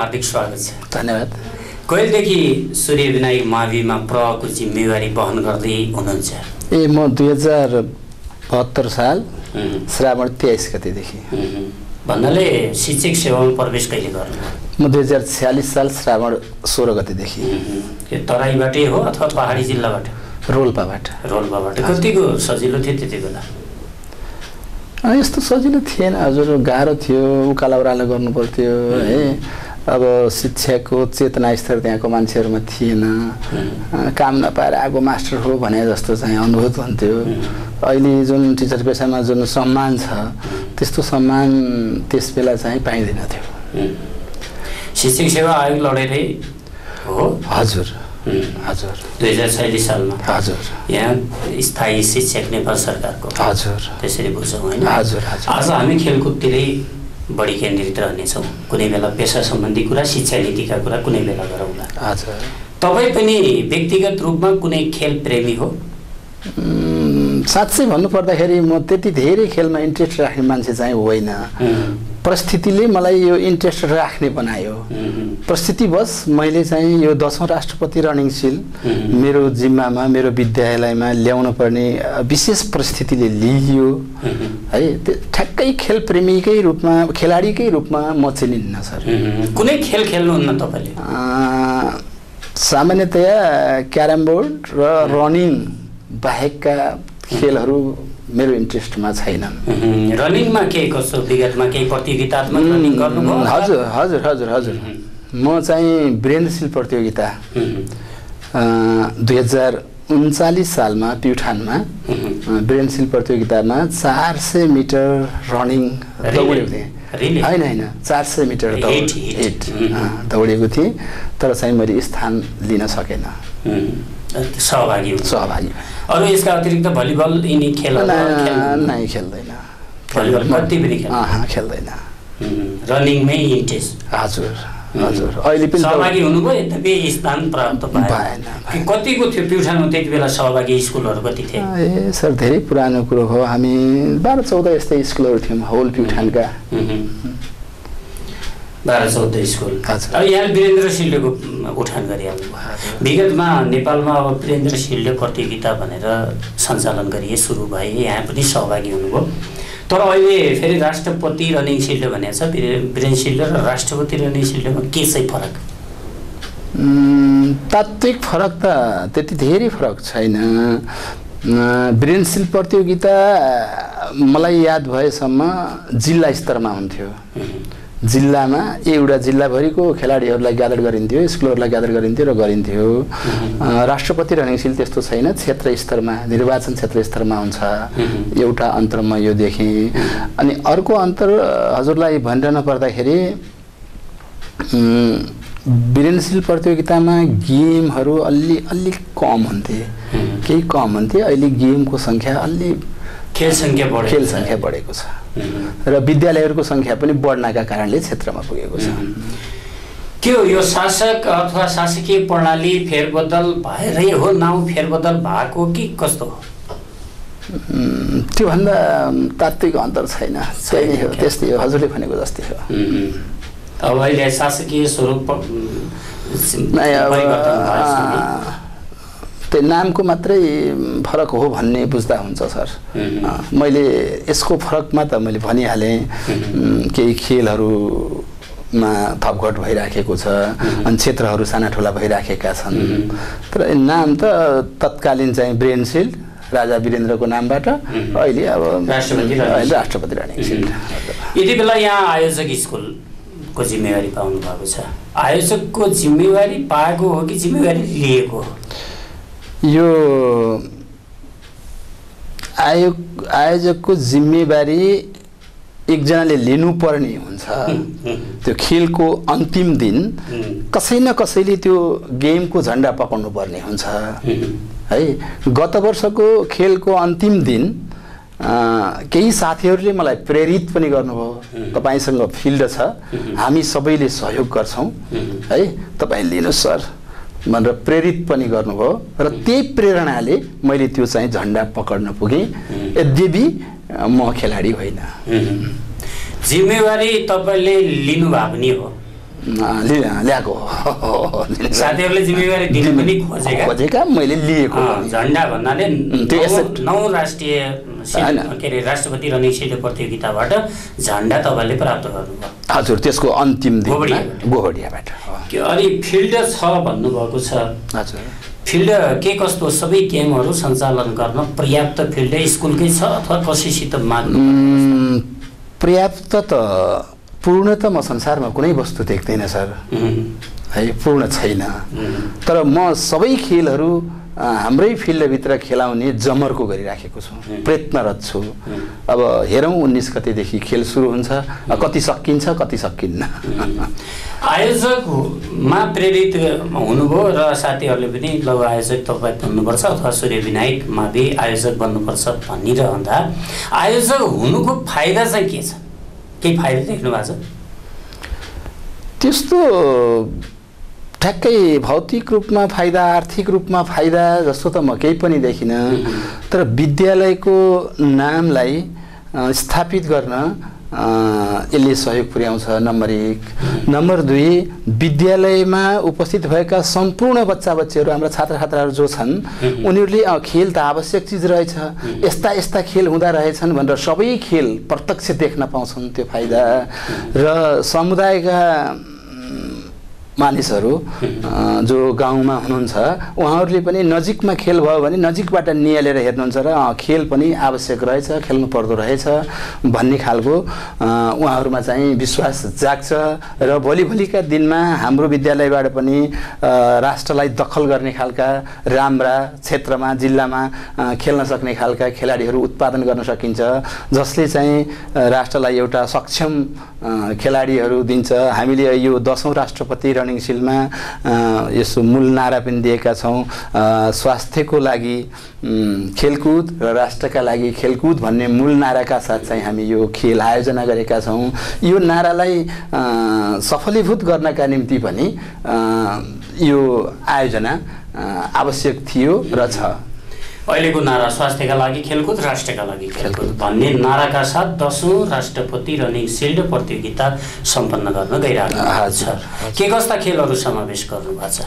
हार्दिक स्वागत छ। धन्यवाद। कहिलेदेखि सूर्य विनायक माविमा प्रको जिम्मेवारी वहन गर्दै हुनुहुन्छ? ए म दुई हजार बहत्तर साल श्रावण तेइस गतेदेखि। भन्नाले शिक्षक सेवामा प्रवेश कहिले गर्नु? म दुई हजार छ्यालिस साल श्रावण सोह्र गतेदेखि। यो तराईबाटै हो अथवा पहाडी जिल्लाबाट? रोल्पाबाट। रोल्पाबाट। कतिको सजिलो थियो त्यति बेला? यस्तो सजिलो थिएन। हजुर गाह्रो थियो उकालो ओह्रालो गर्नु पर्थ्यो है। अब शिक्षाको चेतना स्तर त्यहाँको मान्छेहरूमा थिएन। काम नपाएर आएको मास्टर हो भने जस्तो चाहिँ अनुभूत हुन्थ्यो। अहिले जुन टिचर पेसामा जुन सम्मान छ त्यस्तो सम्मान त्यस बेला चाहिँ पाइँदैन थियो। शिक्षक सेवा आयोग लडेरै हो? हजुर। हजुर। दुई हजार छयालिस सालमा? हजुर। यहाँ स्थायी शिक्षक नेपाल सरकारको। हजुर। त्यसरी बुझौँ होइन? हजुर। आज हामी खेलकुदतिरै बढी केन्द्रित रहनेछौँ। कुनै बेला पेसा सम्बन्धी कुरा शिक्षा नीतिका कुरा कुनै बेला गरौँला। तपाईँ पनि व्यक्तिगत रूपमा कुनै खेल प्रेमी हो साँच्चै भन्नुपर्दाखेरि म त्यति धेरै खेलमा इन्ट्रेस्ट राख्ने मान्छे चाहिँ होइन। परिस्थितिले मलाई यो इन्ट्रेस्ट राख्ने बनायो। परिस्थितिवश मैले चाहिँ यो दसौँ राष्ट्रपति रनिङ सिल. मेरो जिम्मामा मेरो विद्यालयमा ल्याउनु पर्ने विशेष परिस्थितिले लिइयो। है त्यो ठ्याक्कै खेल प्रेमीकै रूपमा खेलाडीकै रूपमा म चिनिन्न सर। कुनै खेल खेल्नुहुन्न तपाईँले? सामान्यतया क्यारम बोर्ड र रनिङ बाहेकका खेलहरू मेरो इन्ट्रेस्टमा छैनन् रनिङमा के कस्तो विगतमा केही प्रतियोगितात्मक रनिङ उम्, हजुर हजुर हजुर हजुर म चाहिँ वीरेन्द्रशील प्रतियोगिता. दुई हजार उन्चालिस सालमा प्युठानमा वीरेन्द्रशील प्रतियोगितामा चार सय मिटर रनिङ? दौडेको थिएँ? होइन होइन चार सय मिटर दौड. हिट. दौडेको थिएँ तर चाहिँ मैले स्थान लिन सकेन. सहभागी हुनु सहभागी। अरू यसका अतिरिक्त भलिबल यिनी खेलहरू खेल्नु- नै खेल्दैन। भलिबल कति पनि खेल्दैन. रनिङमै इन्ट्रेस्ट हजुर हजुर। अहिले पनि सहभागी हुनुभयो यद्यपि स्थान प्राप्त भएन। कतिको थियो प्युठानमा त्यति बेला सहभागी स्कुलहरू कति थिए? ए सर धेरै पुरानो कुरो हो। हामी बाह्र चौध यस्तै स्कुलहरू थियौँ होल प्युठानका. बाह्र चौध स्कुल। अब यहाँ वीरेन्द्र सिल्डेको उठान गरिहाल्नु विगतमा नेपालमा अब वीरेन्द्र सिल्डे प्रतियोगिता भनेर सञ्चालन गरिए सुरु भए। यहाँ पनि सहभागी हुनुभयो। तर अहिले फेरि राष्ट्रपति रनिङ सिल्ड भनेको छ वीरे- वीरेन्द्र सिल्ड र राष्ट्रपति रनिङ सिल्डमा के चाहिँ फरक? तात्विक फरक त त्यति धेरै फरक छैन। वीरेन्द्रशील प्रतियोगिता मलाई याद भएसम्म जिल्ला स्तरमा हुन्थ्यो। जिल्लामा एउटा जिल्लाभरिको खेलाडीहरूलाई ग्यादर गरिन्थ्यो स्कुलहरूलाई ग्यादर गरिन्थ्यो र गरिन्थ्यो। राष्ट्रपति रनिङशील त्यस्तो छैन क्षेत्र स्तरमा निर्वाचन क्षेत्र स्तरमा हुन्छ। एउटा अन्तर म यो देखेँ। अनि अर्को अन्तर हजुरलाई भनिरहन पर्दाखेरि उम्, वीरेन्द्रशील प्रतियोगितामा गेमहरू अलि अलि कम हुन्थे। केही कम हुन्थे अहिले गेमको सङ्ख्या अलि खेल सङ्ख्या खेल सङ्ख्या बढेको छ. र विद्यालयहरूको सङ्ख्या पनि बढ्नका कारणले क्षेत्रमा पुगेको छ। के हो यो शासक अथवा शासकीय प्रणाली फेरबदल भएरै हो नाउँ फेरबदल भएको कि कस्तो हो? त्योभन्दा तात्विक अन्तर छैन। त्यही हो त्यस्तै हो हजुरले भनेको जस्तै हो। अब अहिले शासकीय स्वरूप त्यो नामको मात्रै फरक हो भन्ने बुझ्दा हुन्छ सर। मैले यसको फरकमा त मैले भनिहालेँ। केही खेलहरूमा थपघट भइराखेको छ अनि क्षेत्रहरू साना ठुला भइराखेका छन्। तर नाम त तत्कालीन चाहिँ ब्रेनसिल राजा वीरेन्द्रको नामबाट अहिले अब राष्ट्रपति राणीसिल यति बेला यहाँ आयोजक स्कुलको जिम्मेवारी पाउनु भएको छ। आयोजकको जिम्मेवारी पाएको हो कि जिम्मेवारी लिएको हो? यो आयोग आयोजकको जिम्मेवारी एकजनाले लिनुपर्ने हुन्छ। त्यो खेलको अन्तिम दिन कसै न कसैले त्यो गेमको झन्डा पकाउनु पर्ने हुन्छ। है गत वर्षको खेलको अन्तिम दिन केही साथीहरूले मलाई प्रेरित पनि गर्नुभयो। तपाईँसँग फिल्ड छ। हामी सबैले सहयोग गर्छौँ। है तपाईँ लिनुहोस् सर। भनेर प्रेरित पनि गर्नुभयो र त्यही प्रेरणाले मैले त्यो चाहिँ झन्डा पक्ड्न पुगेँ यद्यपि म खेलाडी होइन जिम्मेवारी तपाईँले लिनुभएको नि हो ल्याएको। साथीहरूले जिम्मेवारी दिनु पनि खोजेका खोजेका मैले लिएको पनि। झन्डा भन्नाले त्यो नौ- राष्ट्रिय। के अरे राष्ट्रपति रनिङ प्रतियोगिताबाट झन्डा तपाईँले प्राप्त गर्नुभयो। हजुर त्यसको अन्तिम गोबडियाबाट। अनि फिल्ड छ भन्नुभएको छ। हजुर। फिल्ड के कस्तो सबै गेमहरू सञ्चालन गर्न पर्याप्त फिल्ड स्कुलकै छ अथवा कसैसित माग्नु पर्याप्त त पूर्ण त म संसारमा कुनै वस्तु देख्दैन सर। है पूर्ण छैन। तर म सबै खेलहरू हाम्रै फिल्डभित्र खेलाउने जमर्को गरिराखेको छु। प्रयत्नरत छु। अब हेरौँ उन्नाइस गतेदेखि खेल सुरु हुन्छ। कति सकिन्छ कति सकिन्न। आयोजकमा प्रेरित हुनुभयो र साथीहरूले पनि ल आयोजक तपाईँ बन्नुपर्छ अथवा सूर्य विनायक मावि आयोजक बन्नुपर्छ भनिरहँदा आयोजक हुनुको फाइदा चाहिँ के छ? केही फाइदा देख्नु भएको छ? त्यस्तो ठ्याक्कै भौतिक रूपमा फाइदा आर्थिक रूपमा फाइदा जस्तो त म केही पनि देखिनँ। तर विद्यालयको नामलाई स्थापित गर्न यसले सहयोग पुर्याउँछ नम्बर एक। नम्बर दुई विद्यालयमा उपस्थित भएका सम्पूर्ण बच्चा बच्चीहरू हाम्रा छात्र छात्राहरू जो छन् उनीहरूले खेल त आवश्यक चिज रहेछ। यस्ता यस्ता खेल हुँदा रहेछन् भनेर सबै खेल प्रत्यक्ष देख्न पाउँछन् त्यो फाइदा। र समुदायका मानिसहरू जो गाउँमा हुनुहुन्छ उहाँहरूले पनि नजिकमा खेल भयो भने नजिकबाट निहालेर हेर्नुहुन्छ र खेल पनि आवश्यक रहेछ खेल्नु पर्दो रहेछ भन्ने खालको उहाँहरूमा चाहिँ विश्वास जाग्छ र भोलि भोलिका दिनमा हाम्रो विद्यालयबाट पनि राष्ट्रलाई दखल गर्ने खालका राम्रा क्षेत्रमा जिल्लामा खेल्न सक्ने खालका खेलाडीहरू उत्पादन गर्न सकिन्छ जसले चाहिँ राष्ट्रलाई एउटा सक्षम खेलाडीहरू दिन्छ। हामीले यो दसौँ राष्ट्रपति रनिङ सिलमा अ, यसो मूल नारा पनि दिएका छौँ। स्वास्थ्यको लागि खेलकुद र राष्ट्रका लागि खेलकुद भन्ने मूल नाराका साथ चाहिँ हामी यो खेल आयोजना गरेका छौँ। यो नारालाई सफलीभूत गर्नका निम्ति पनि यो आयोजना आवश्यक थियो र छ। अहिलेको नारा स्वास्थ्यका लागि खेलकुद राष्ट्रका लागि खेलकुद। भन्ने नाराका साथ दसौँ राष्ट्रपति रनिङ सिल्ड प्रतियोगिता सम्पन्न गर्न गइरहेको छ। के कस्ता खेलहरू समावेश गर्नुभएको छ?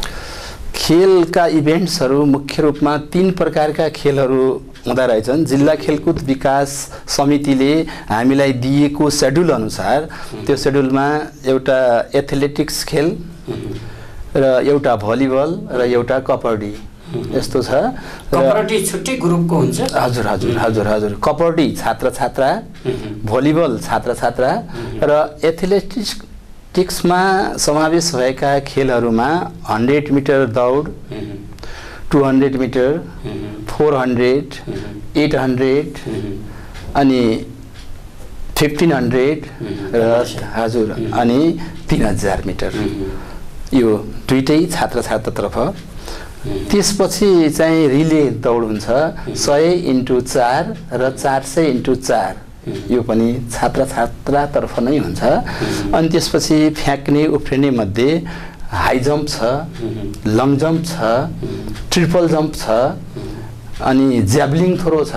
खेलका इभेन्ट्सहरू मुख्य रूपमा तिन प्रकारका खेलहरू हुँदो रहेछन्। जिल्ला खेलकुद विकास समितिले हामीलाई दिएको सेड्युल अनुसार त्यो सेड्युलमा एउटा एथलेटिक्स खेल र एउटा भलिबल र एउटा कबड्डी। यस्तो छ। छुट्टै ग्रुपको हुन्छ। हजुर हजुर हजुर हजुर। कबड्डी छात्र छात्रा भलिबल छात्र छात्रा र एथलेटिक्समा समावेश भएका खेलहरूमा हन्ड्रेड मिटर दौड two hundred metre four hundred eight hundred अनि फिफ्टिन हन्ड्रेड र हजुर अनि तिन हजार मिटर। यो दुइटै छात्र छात्रातर्फ त्यसपछि चाहिँ रिले दौड हुन्छ सय इन्टु चार र चार सय इन्टु चार। यो पनि छात्र छात्रातर्फ नै हुन्छ। अनि त्यसपछि फ्याँक्ने उफ्रिने मध्ये हाई जम्प छ लङ जम्प छ ट्रिपल जम्प छ अनि ज्याभलिङ थ्रो छ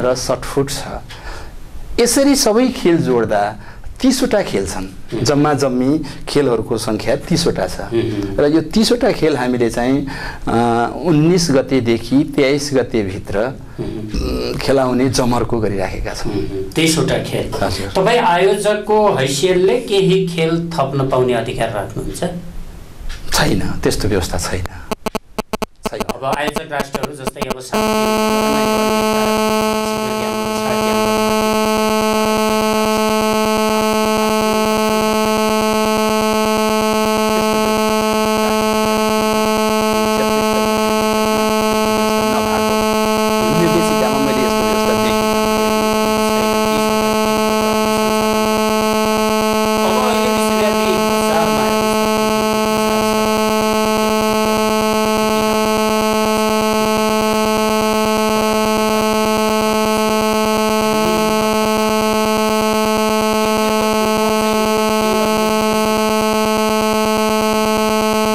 र सटफुट छ। यसरी सबै खेल जोड्दा तिसवटा खेल छन्। जम्मा जम्मी खेलहरूको सङ्ख्या तिसवटा छ। र यो तिसवटा खेल हामीले चाहिँ उन्नाइस गतेदेखि तेइस गतेभित्र खेलाउने जमर्को गरिराखेका छौँ। तेइसवटा खेल। तपाईँ आयोजकको हैसियतले केही खेल थप्न पाउने अधिकार राख्नुहुन्छ? छैन त्यस्तो व्यवस्था छैन। छैन। अब आयोजक राष्ट्रहरू जस्तै अब साउदी निर्देशिकामा मैले यस्तो व्यवस्था देखिनँ अब अहिले विश्वव्यापी प्रचारमा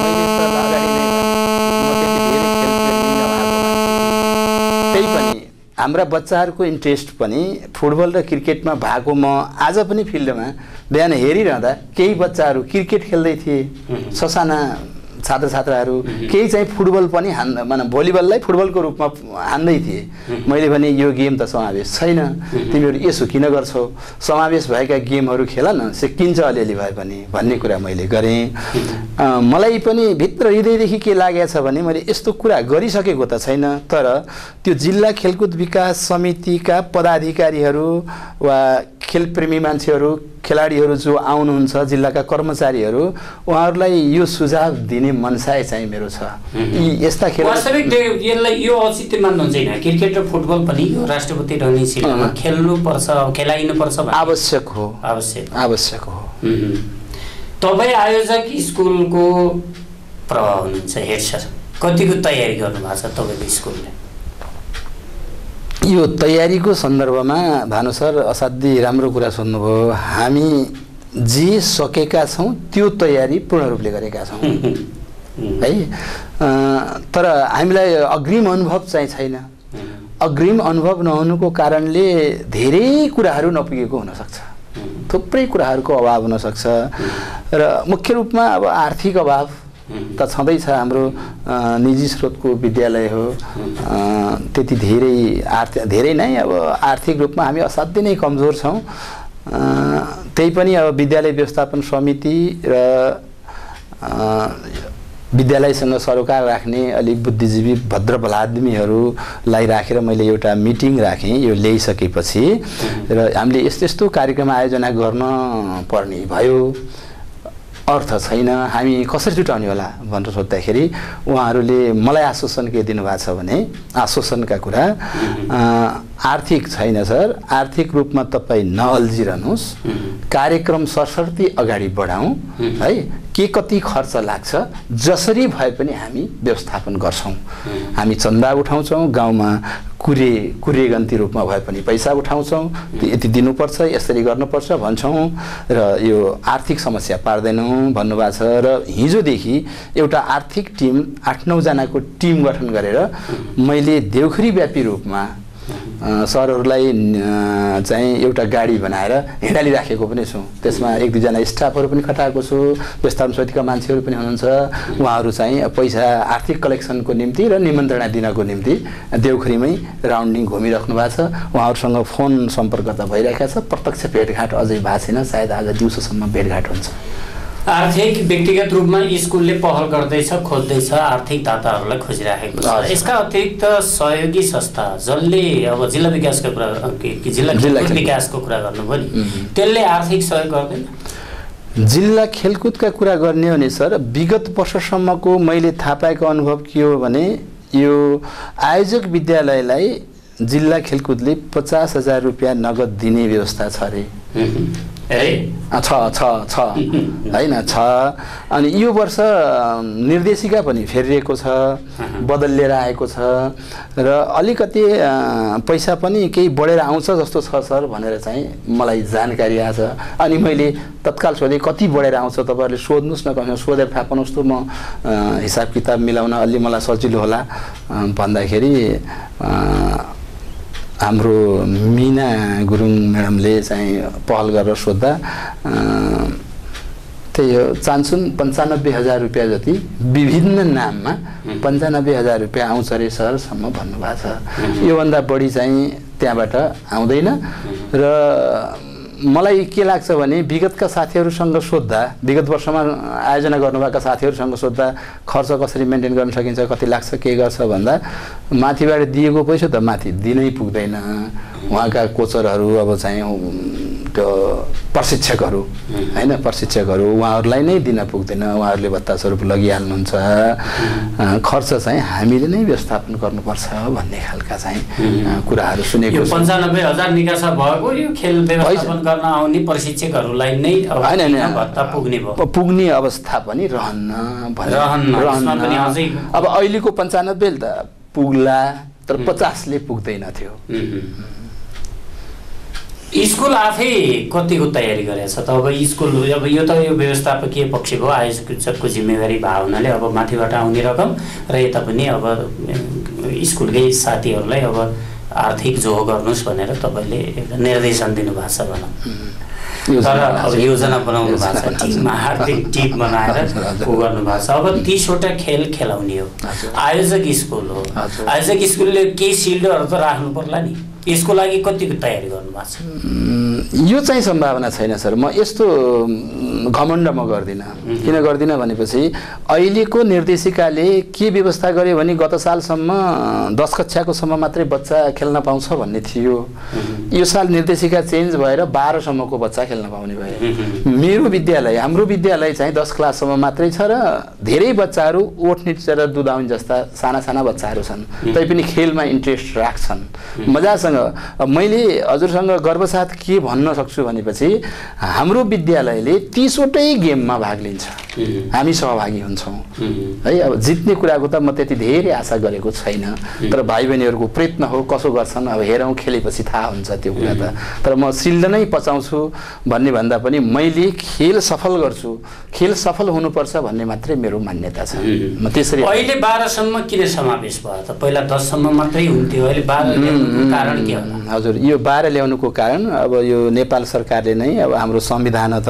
मैले यसभन्दा अगाडि नै भने, म त्यति धेरै खेलप्रेमी नभएको मान्छे। त्यही पनि हाम्रा बच्चाहरूको इन्ट्रेस्ट पनि फुटबल र क्रिकेटमा भएको म आज पनि फिल्डमा बिहान हेरिरहँदा केही बच्चाहरू क्रिकेट खेल्दै थिए. ससाना छात्र छात्राहरू केही चाहिँ फुटबल पनि हान् माने भलिबललाई फुटबलको रूपमा हान्दै थिए। मैले भने यो गेम त समावेश छैन। तिमीहरू यसो किन गर्छौ? समावेश भएका गेमहरू खेल न। सिकिन्छ अलिअलि भए पनि भन्ने कुरा मैले गरेँ। मलाई पनि भित्र हृदयदेखि के लागेको छ भने मैले यस्तो कुरा गरिसकेको त छैन तर त्यो जिल्ला खेलकुद विकास समितिका पदाधिकारीहरू वा खेलप्रेमी मान्छेहरू खेलाडीहरू जो आउनुहुन्छ जिल्लाका कर्मचारीहरू उहाँहरूलाई यो सुझाव दिने मनसाय चाहिँ मेरो छ। यी यस्ता खेल मान्नुहुन्छ होइन क्रिकेट र फुटबल पनि यो राष्ट्रपति सिलमा अँ। खेल्नुपर्छ खेलाइनुपर्छ आवश्यक हो। आवश्यक। आवश्यक हो. तपाईँ आयोजक स्कुलको प्रभाव हुनुहुन्छ हेड सर। कतिको तयारी गर्नुभएको छ तपाईँको स्कुलले? यो तयारीको सन्दर्भमा भानु सर असाध्यै राम्रो कुरा सोध्नुभयो। हामी जे सकेका छौँ त्यो तयारी पूर्ण रूपले गरेका छौँ। है? तर हामीलाई अग्रिम अनुभव चाहिँ छैन। अग्रिम अनुभव नहुनुको कारणले धेरै कुराहरू नपुगेको हुनसक्छ। थुप्रै कुराहरूको अभाव हुनसक्छ। र मुख्य रूपमा अब आर्थिक अभाव त छँदैछ हाम्रो निजी स्रोतको विद्यालय हो। त्यति धेरै आर्थ धेरै नै अब आर्थिक रूपमा हामी असाध्यै नै कमजोर छौँ। त्यही पनि अब विद्यालय व्यवस्थापन समिति र विद्यालयसँग सरोकार राख्ने अलिक बुद्धिजीवी भद्र भलादमीहरूलाई राखेर मैले एउटा मिटिङ राखेँ यो ल्याइसकेपछि। र हामीले यस्तो यस्तो कार्यक्रम आयोजना गर्न पर्ने भयो। अर्थ छैन। हामी कसरी जुटाउने होला भनेर सोद्धाखेरि उहाँहरूले मलाई आश्वासन के दिनुभएको छ भने आश्वासनका कुरा आर्थिक छैन सर। आर्थिक रूपमा तपाईँ नअल्झिरहनुहोस्। कार्यक्रम सरसर्ती अगाडि बढाउँ। है के कति खर्च लाग्छ जसरी भए पनि हामी व्यवस्थापन गर्छौँ। हामी चन्दा उठाउँछौँ गाउँमा कुरे कुरेगन्ती रूपमा भए पनि पैसा उठाउँछौँ यति दिनुपर्छ यसरी गर्नुपर्छ भन्छौँ र यो आर्थिक समस्या पार्दैनौँ भन्नुभएको छ र हिजोदेखि एउटा आर्थिक टिम आठ नौजनाको टिम गठन गरेर मैले देउखरी व्यापी रूपमा सरहरूलाई चाहिँ एउटा गाडी बनाएर हिँडाली राखेको पनि छु। त्यसमा एक दुईजना स्टाफहरू पनि खटाएको छु। व्यवस्थापन समितिका मान्छेहरू पनि हुनुहुन्छ। उहाँहरू चाहिँ पैसा आर्थिक कलेक्सनको निम्ति र निमन्त्रणा दिनको निम्ति देउखरीमै राउन्डिङ घुमिराख्नु भएको छ। उहाँहरूसँग फोन सम्पर्क त भइरहेको छ। प्रत्यक्ष भेटघाट अझै भएको छैन। सायद आज दिउँसोसम्म भेटघाट हुन्छ। आर्थिक व्यक्तिगत रूपमा स्कुलले पहल गर्दैछ खोज्दैछ आर्थिक दाताहरूलाई खोजिराखेको छ। यसका अतिरिक्त सहयोगी संस्था जसले अब जिल्ला विकासको कुरा जिल्ला खेलकुद विकासको कुरा गर्नुभयो नि। त्यसले आर्थिक सहयोग गर्दैन? जिल्ला खेलकुदका कुरा गर्ने हो भने सर विगत वर्षसम्मको मैले थाहा पाएको अनुभव के हो भने यो आयोजक विद्यालयलाई जिल्ला खेलकुदले पचास हजार रुपियाँ नगद दिने व्यवस्था छ अरे। छ छ छ। होइन छ। अनि यो वर्ष निर्देशिका पनि फेरिएको छ बदलिएर आएको छ। र अलिकति पैसा पनि केही बढेर आउँछ जस्तो छ सर भनेर चाहिँ मलाई जानकारी आछ अनि मैले तत्काल सोधेँ कति बढेर आउँछ? तपाईँहरूले सोध्नुहोस् न कम सोधेर थाहा पाउनुहोस् त म हिसाब किताब मिलाउन अलि मलाई सजिलो होला। भन्दाखेरि हाम्रो मिना गुरुङ म्याडमले चाहिँ पहल गरेर सोद्धा त्यही हो चान्सुन पन्चानब्बे हजार रुपियाँ जति विभिन्न नाममा पन्चानब्बे हजार रुपियाँ आउँछ अरे सरसम्म भन्नुभएको छ। योभन्दा बढी चाहिँ त्यहाँबाट आउँदैन। र मलाई के लाग्छ भने विगतका साथीहरूसँग सोद्धा विगत वर्षमा आयोजना गर्नुभएका साथीहरूसँग सोद्धा खर्च कसरी मेन्टेन गर्न सकिन्छ कति लाग्छ के गर्छ भन्दा माथिबाट दिएको पैसा त माथि दिनै पुग्दैन। उहाँका कोचरहरू अब चाहिँ त्यो प्रशिक्षकहरू। होइन प्रशिक्षकहरू उहाँहरूलाई नै दिन पुग्दैन। उहाँहरूले भत्ता स्वरूप लगिहाल्नुहुन्छ। खर्च चाहिँ हामीले नै व्यवस्थापन गर्नुपर्छ भन्ने खालका चाहिँ कुराहरू सुनेको पन्चानब्बे हजार निकासा भएको यो खेल व्यवस्थापन गर्न आउने प्रशिक्षकहरूलाई नै भत्ता पुग्ने भयो? पुग्ने अवस्था पनि रहन्न रहन्न, अब अहिलेको पन्चानब्बे त पुग्ला तर पचासले पुग्दैन थियो। स्कुल आफै कतिको तयारी गरेको छ त अब स्कुल अब यो त यो व्यवस्थापकीय पक्ष भयो आयोजकको जिम्मेवारी भएको हुनाले अब माथिबाट आउने रकम र यता पनि अब स्कुलकै साथीहरूलाई अब आर्थिक जोहो गर्नुहोस् भनेर तपाईँले एउटा निर्देशन दिनुभएको छ भनौँ तर अब। योजना बनाउनु भएको छ टिममा आर्थिक टिम बनाएर। ऊ गर्नुभएको छ अब तिसवटा खेल खेलाउने हो। आयोजक स्कुल हो। आयोजक स्कुलले केही सिल्डरहरू त राख्नु पर्ला नि यसको लागि कतिको तयारी गर्नुभएको छ? यो चाहिँ सम्भावना छैन सर। म यस्तो घमण्ड म गर्दिनँ। किन गर्दिनँ भनेपछि अहिलेको निर्देशिकाले के व्यवस्था गर्यो भने गत सालसम्म दस कक्षाकोसम्म मात्रै बच्चा खेल्न पाउँछ भन्ने थियो। यो साल निर्देशिका चेन्ज भएर बाह्रसम्मको बच्चा खेल्न पाउने भयो। मेरो विद्यालय हाम्रो विद्यालय चाहिँ दस क्लाससम्म मात्रै छ र धेरै बच्चाहरू ओठ निचेर दुधाउने जस्ता साना साना बच्चाहरू छन्। तैपनि खेलमा इन्ट्रेस्ट राख्छन्। मजासँग मैले हजुरसँग गर्वसाथ के भन्न सक्छु भनेपछि हाम्रो विद्यालयले तिसवटै गेममा भाग लिन्छ। हामी सहभागी हुन्छौँ। है अब जित्ने कुराको त म त्यति धेरै आशा गरेको छैन। तर भाइ बहिनीहरूको प्रयत्न हो कसो गर्छन् अब हेरौँ खेलेपछि थाहा हुन्छ त्यो कुरा त। तर म सिल्ड नै पचाउँछु भन्ने भन्दा पनि मैले खेल सफल गर्छु। खेल सफल हुनुपर्छ भन्ने मात्रै मेरो मान्यता छ। म त्यसरी अहिले बाह्रसम्म किन समावेश भयो? त पहिला दससम्म मात्रै हुन्थ्यो अहिले बाह्र ल्याउनुको कारण के होला? हजुर यो बाह्र ल्याउनुको कारण अब यो नेपाल सरकारले नै अब हाम्रो संविधान त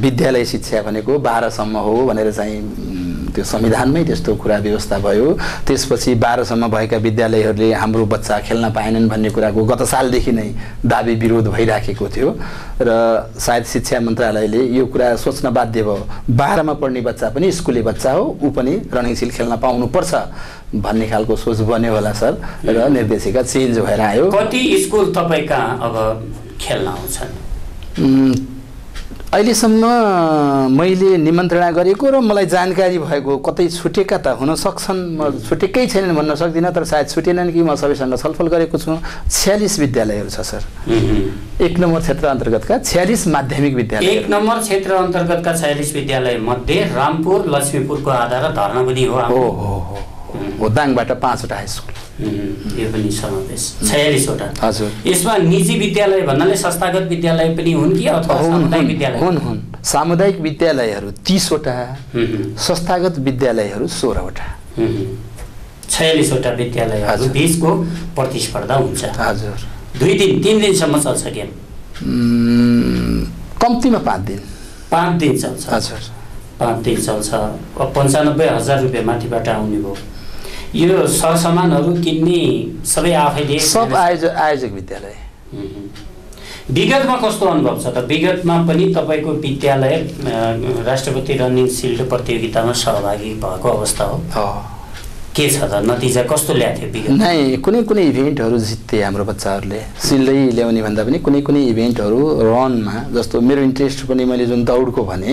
विद्यालय शिक्षा भनेको बाह्रसम्म हो भनेर चाहिँ त्यो संविधानमै त्यस्तो कुरा व्यवस्था भयो। त्यसपछि बाह्रसम्म भएका विद्यालयहरूले हाम्रो बच्चा खेल्न पाएनन् भन्ने कुराको गत सालदेखि नै दाबी विरोध भइराखेको थियो। र सायद शिक्षा मन्त्रालयले यो कुरा सोच्न बाध्य भयो। बाह्रमा पढ्ने बच्चा पनि स्कुले बच्चा हो ऊ पनि रनिङ सिल खेल्न पाउनुपर्छ भन्ने खालको सोच बन्यो होला सर। र निर्देशिका चेन्ज भएर आयो। कति स्कुल तपाईँ कहाँ अब खेल्न आउँछन्। अहिलेसम्म मैले निमन्त्रणा गरेको र मलाई जानकारी भएको कतै छुटेका त हुन सक्छन्। म छुटेकै छैनन् भन्न सक्दिनँ तर सायद छुटेनन् कि म सबैसँग छलफल गरेको छु। छ्यालिस विद्यालयहरू छ सर। एक नम्बर क्षेत्र अन्तर्गतका छ्यालिस माध्यमिक विद्यालय एक नम्बर क्षेत्र अन्तर्गतका छयालिस विद्यालय मध्ये रामपुर लक्ष्मीपुरको आधार धर्ना पनि हो हो। हो दाङबाट पाँचवटा हाई स्कुल। यो पनि समावेश छयालिसवटा। हजुर। यसमा निजी विद्यालय भन्नाले संस्थागत विद्यालय पनि हुन् कि अथवा सामुदायिक विद्यालय? हुन् हुन्। सामुदायिक विद्यालयहरू तिसवटा संस्थागत विद्यालयहरू सोह्रवटा। छयालिसवटा विद्यालयहरू। बिचको प्रतिस्पर्धा हुन्छ। हजुर। दुई दिन तिन दिनसम्म चल्छ गेम? कम्तीमा पाँच दिन। पाँच दिन चल्छ। हजुर। पाँच दिन चल्छ। पन्चानब्बे हजार रुपियाँ माथिबाट आउने भयो। यो सरसामानहरू किन्ने सबै आफैले सब आयोजक आयोजक विद्यालय। विगतमा कस्तो अनुभव छ त? विगतमा पनि तपाईँको विद्यालय राष्ट्रपति रनिङ सिल्ड प्रतियोगितामा सहभागी भएको अवस्था हो। के छ त? नतिजा कस्तो ल्याएको थियो नै कुनै कुनै इभेन्टहरू जित्थे हाम्रो बच्चाहरूले। सिल्दै ल्याउने भन्दा पनि कुनै कुनै इभेन्टहरू रनमा जस्तो मेरो इन्ट्रेस्ट पनि मैले जुन दौडको भने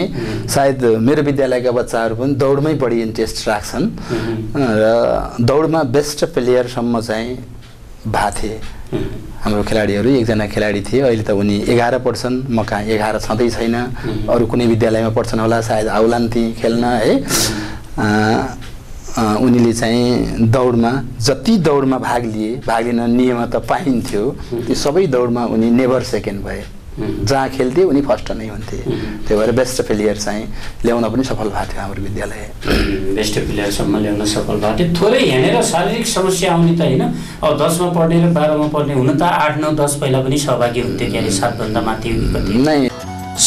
सायद मेरो विद्यालयका बच्चाहरू पनि दौडमै बढी इन्ट्रेस्ट राख्छन्। र दौडमा बेस्ट प्लेयरसम्म चाहिँ भएको थिए। हाम्रो खेलाडीहरू एकजना खेलाडी थिए अहिले त उनी एघार पढ्छन् म कहाँ एघार छँदै छैन। अरू कुनै विद्यालयमा पढ्छन् होला सायद आउलान् ती खेल्न है। उनीले चाहिँ दौडमा जति दौडमा भाग लिए भाग लिन नियम त पाइन्थ्यो ती सबै दौडमा उनी नेभर सेकेन्ड भए। जहाँ खेल्थे उनी फर्स्ट नै हुन्थे। त्यही भएर बेस्ट प्लेयर चाहिँ ल्याउन पनि सफल भएको थियो हाम्रो विद्यालय। बेस्ट प्लेयरसम्म ल्याउन सफल भएको थियो। थोरै हिँडेर शारीरिक समस्या आउने त होइन। अब दसमा पढ्ने र बाह्रमा पढ्ने हुन त आठ नौ दस पहिला पनि सहभागी हुन्थ्यो के अरे सातभन्दा माथि नै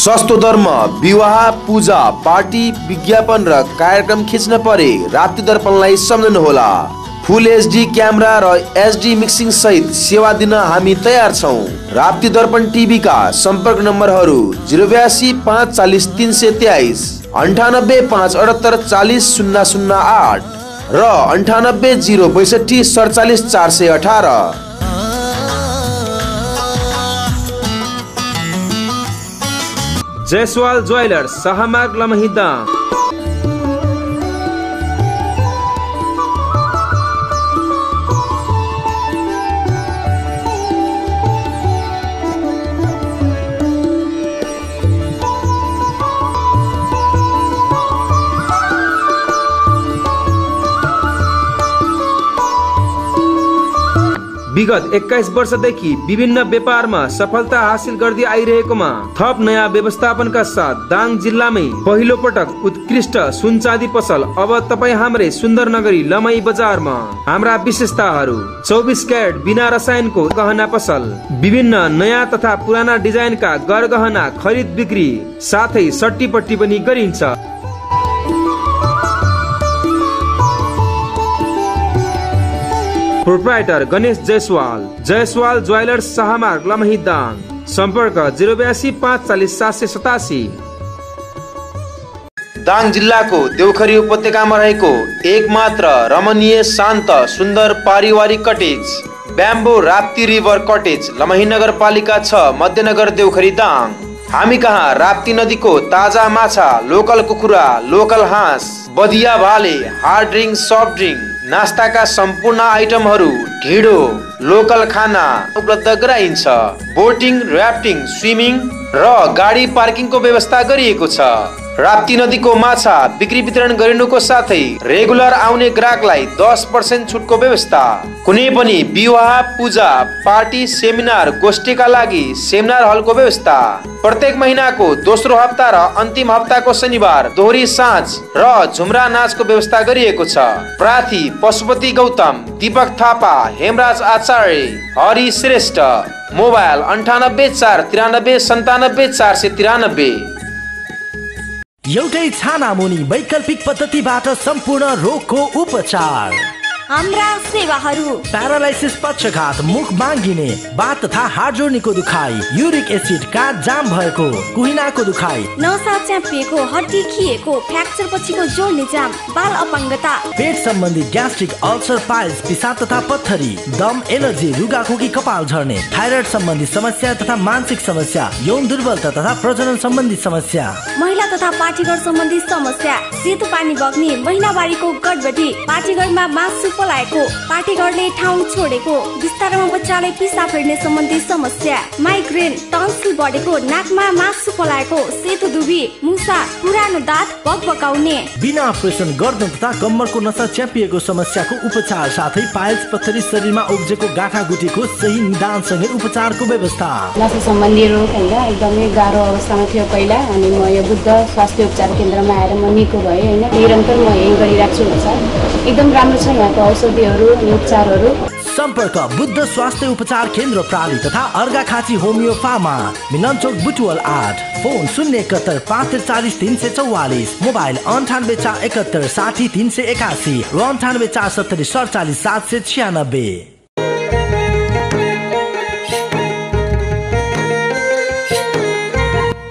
सस्तो धर्म विवाह पूजा पार्टी विज्ञापन र कार्यक्रम खिच्न परे राप्ती दर्पणलाई सम्झनुहोला फुल एचडी क्यामेरा र एचडी मिक्सिङ सहित सेवा दिन हामी तयार छौँ। राप्ती दर्पण टिभीका सम्पर्क नम्बरहरू जिरो बयासी पाँच चालिस तिन सय तेइस अन्ठानब्बे पाँच अठहत्तर चालिस शून्य शून्य आठ र अन्ठानब्बे जिरो बैसठी सडचालिस चार सय अठार। जयसवाल ज्वेलर्स शाहमार्ग लमहिदा विगत एक्काइस वर्षदेखि विभिन्न व्यापारमा सफलता हासिल गर्दै आइरहेकोमा थप नयाँ व्यवस्थापनका साथ दाङ जिल्लामै पहिलो पटक उत्कृष्ट सुनचाँदी पसल। अब तपाईँ हाम्रै सुन्दर नगरी लमाई बजारमा हाम्रा विशेषताहरू चौबिस क्यारेट बिना रसायनको गहना पसल विभिन्न नयाँ तथा पुराना डिजाइनका गरगहना खरिद बिक्री साथै सट्टीपट्टी पनि गरिन्छ। प्रोप्राइटर गणेश जयसवाल जयसवाल ज्वेलर्स शाहमार्ग लमही दाङ सम्पर्क जिरो बयासी पाँच चालिस सात सय सतासी दाङ जिल्लाको देउखरी उपत्यकामा रहेको एकमात्र रमणीय शान्त सुन्दर पारिवारिक cottage bamboo Rapti river cottage Lamahi नगरपालिका छ मध्यनगर देउखरी दाङ हामी कहाँ राप्ती नदीको ताजा माछा लोकल कुखुरा लोकल हाँस बदिया भाले हार्ड ड्रिङ्क सफ्ट ड्रिङ्क नास्ताका सम्पूर्ण आइटमहरू ढिँडो लोकल खाना उपलब्ध गराइन्छ। बोटिङ ऱ्याफ्टिङ स्विमिङ र गाडी पार्किङको व्यवस्था गरिएको छ। राप्ती नदीको माछा बिक्री वितरण गरिनुको साथै रेगुलर आउने ग्राहकलाई दस पर्सेन्ट छुटको व्यवस्था। कुनै पनि विवाह पूजा पार्टी सेमिनार गोष्ठीका लागि सेमिनार हलको व्यवस्था। प्रत्येक महिनाको दोस्रो हप्ता र अन्तिम हप्ताको शनिबार दोहोरी साँझ र झुम्रा नाचको व्यवस्था गरिएको छ। प्रार्थी पशुपति गौतम दीपक थापा हेमराज आचार्य हरि श्रेष्ठ। मोबाइल अन्ठानब्बे चार तिरानब्बे सन्तानब्बे चार सय तिरानब्बे एउटै छाना मुनि वैकल्पिक पद्धतिबाट सम्पूर्ण रोगको उपचार। हाम्रा सेवाहरू। प्यारालाइसिस पक्षघात मुख बाँगिने बात तथा हाड जोड्नेको दुखाइ युरिक एसिड काट जाम भएको कुहिनाको दुखाइ। नसा च्यापिएको हड्डी खिएको फ्र्याक्चर पछिको जोड निजाम बाल अपाङ्गता। पेट सम्बन्धी ग्यास्ट्रिक अल्सर पाइल्स पिसाब तथा पत्थरी दम एलर्जी रुगाखोकी कपाल झर्ने थाइरोइड सम्बन्धी समस्या तथा मानसिक समस्या यौन दुर्बलता तथा प्रजनन सम्बन्धी समस्या। महिला तथा पाठीगढ सम्बन्धी समस्या सेतो पानी बग्ने महिनावारीको गडबडी पाठीगढमा मासु पलाएको। पाठीगढले ठाउँ छोडेको। बिस्तारमा बच्चालाई पिसा फेर्ने सम्बन्धी समस्या। माइग्रेन टन्सिल बढेको। नाकमा मासु पलाएको। सेतो दुबी मुसा पुरानो दाँत बकबकाउने बिना अपरेसन गर्दन तथा कम्मरको नसा च्यापिएको समस्याको उपचार साथै पाइल्स पत्थरी शरीरमा उब्जेको गाँठा गुटीको सही निदानसँगै उपचारको व्यवस्था। नसा सम्बन्धी रोग होइन एकदमै गाह्रो अवस्थामा थियो पहिला। अनि म यो बुद्ध स्वास्थ्य उपचार केन्द्रमा आएर म निको भएँ होइन। निरन्तर म यहीँ गरिरहेको छु एकदम राम्रो छ यहाँको औषधिहरू उपचारहरू सम्पर्क बुद्ध स्वास्थ्य उपचार केन्द्र प्राली तथा अर्घाखाँची होमियो फार्मा मिलनचोक बुटुवल आठ फोन शून्य एकहत्तर पाँच त्रिचालिस तिन सय चौवालिस मोबाइल अन्ठानब्बे चार एकहत्तर साठी तिन सय एकासी र अन्ठानब्बे चार सत्तरी सडचालिस सात सय छियानब्बे।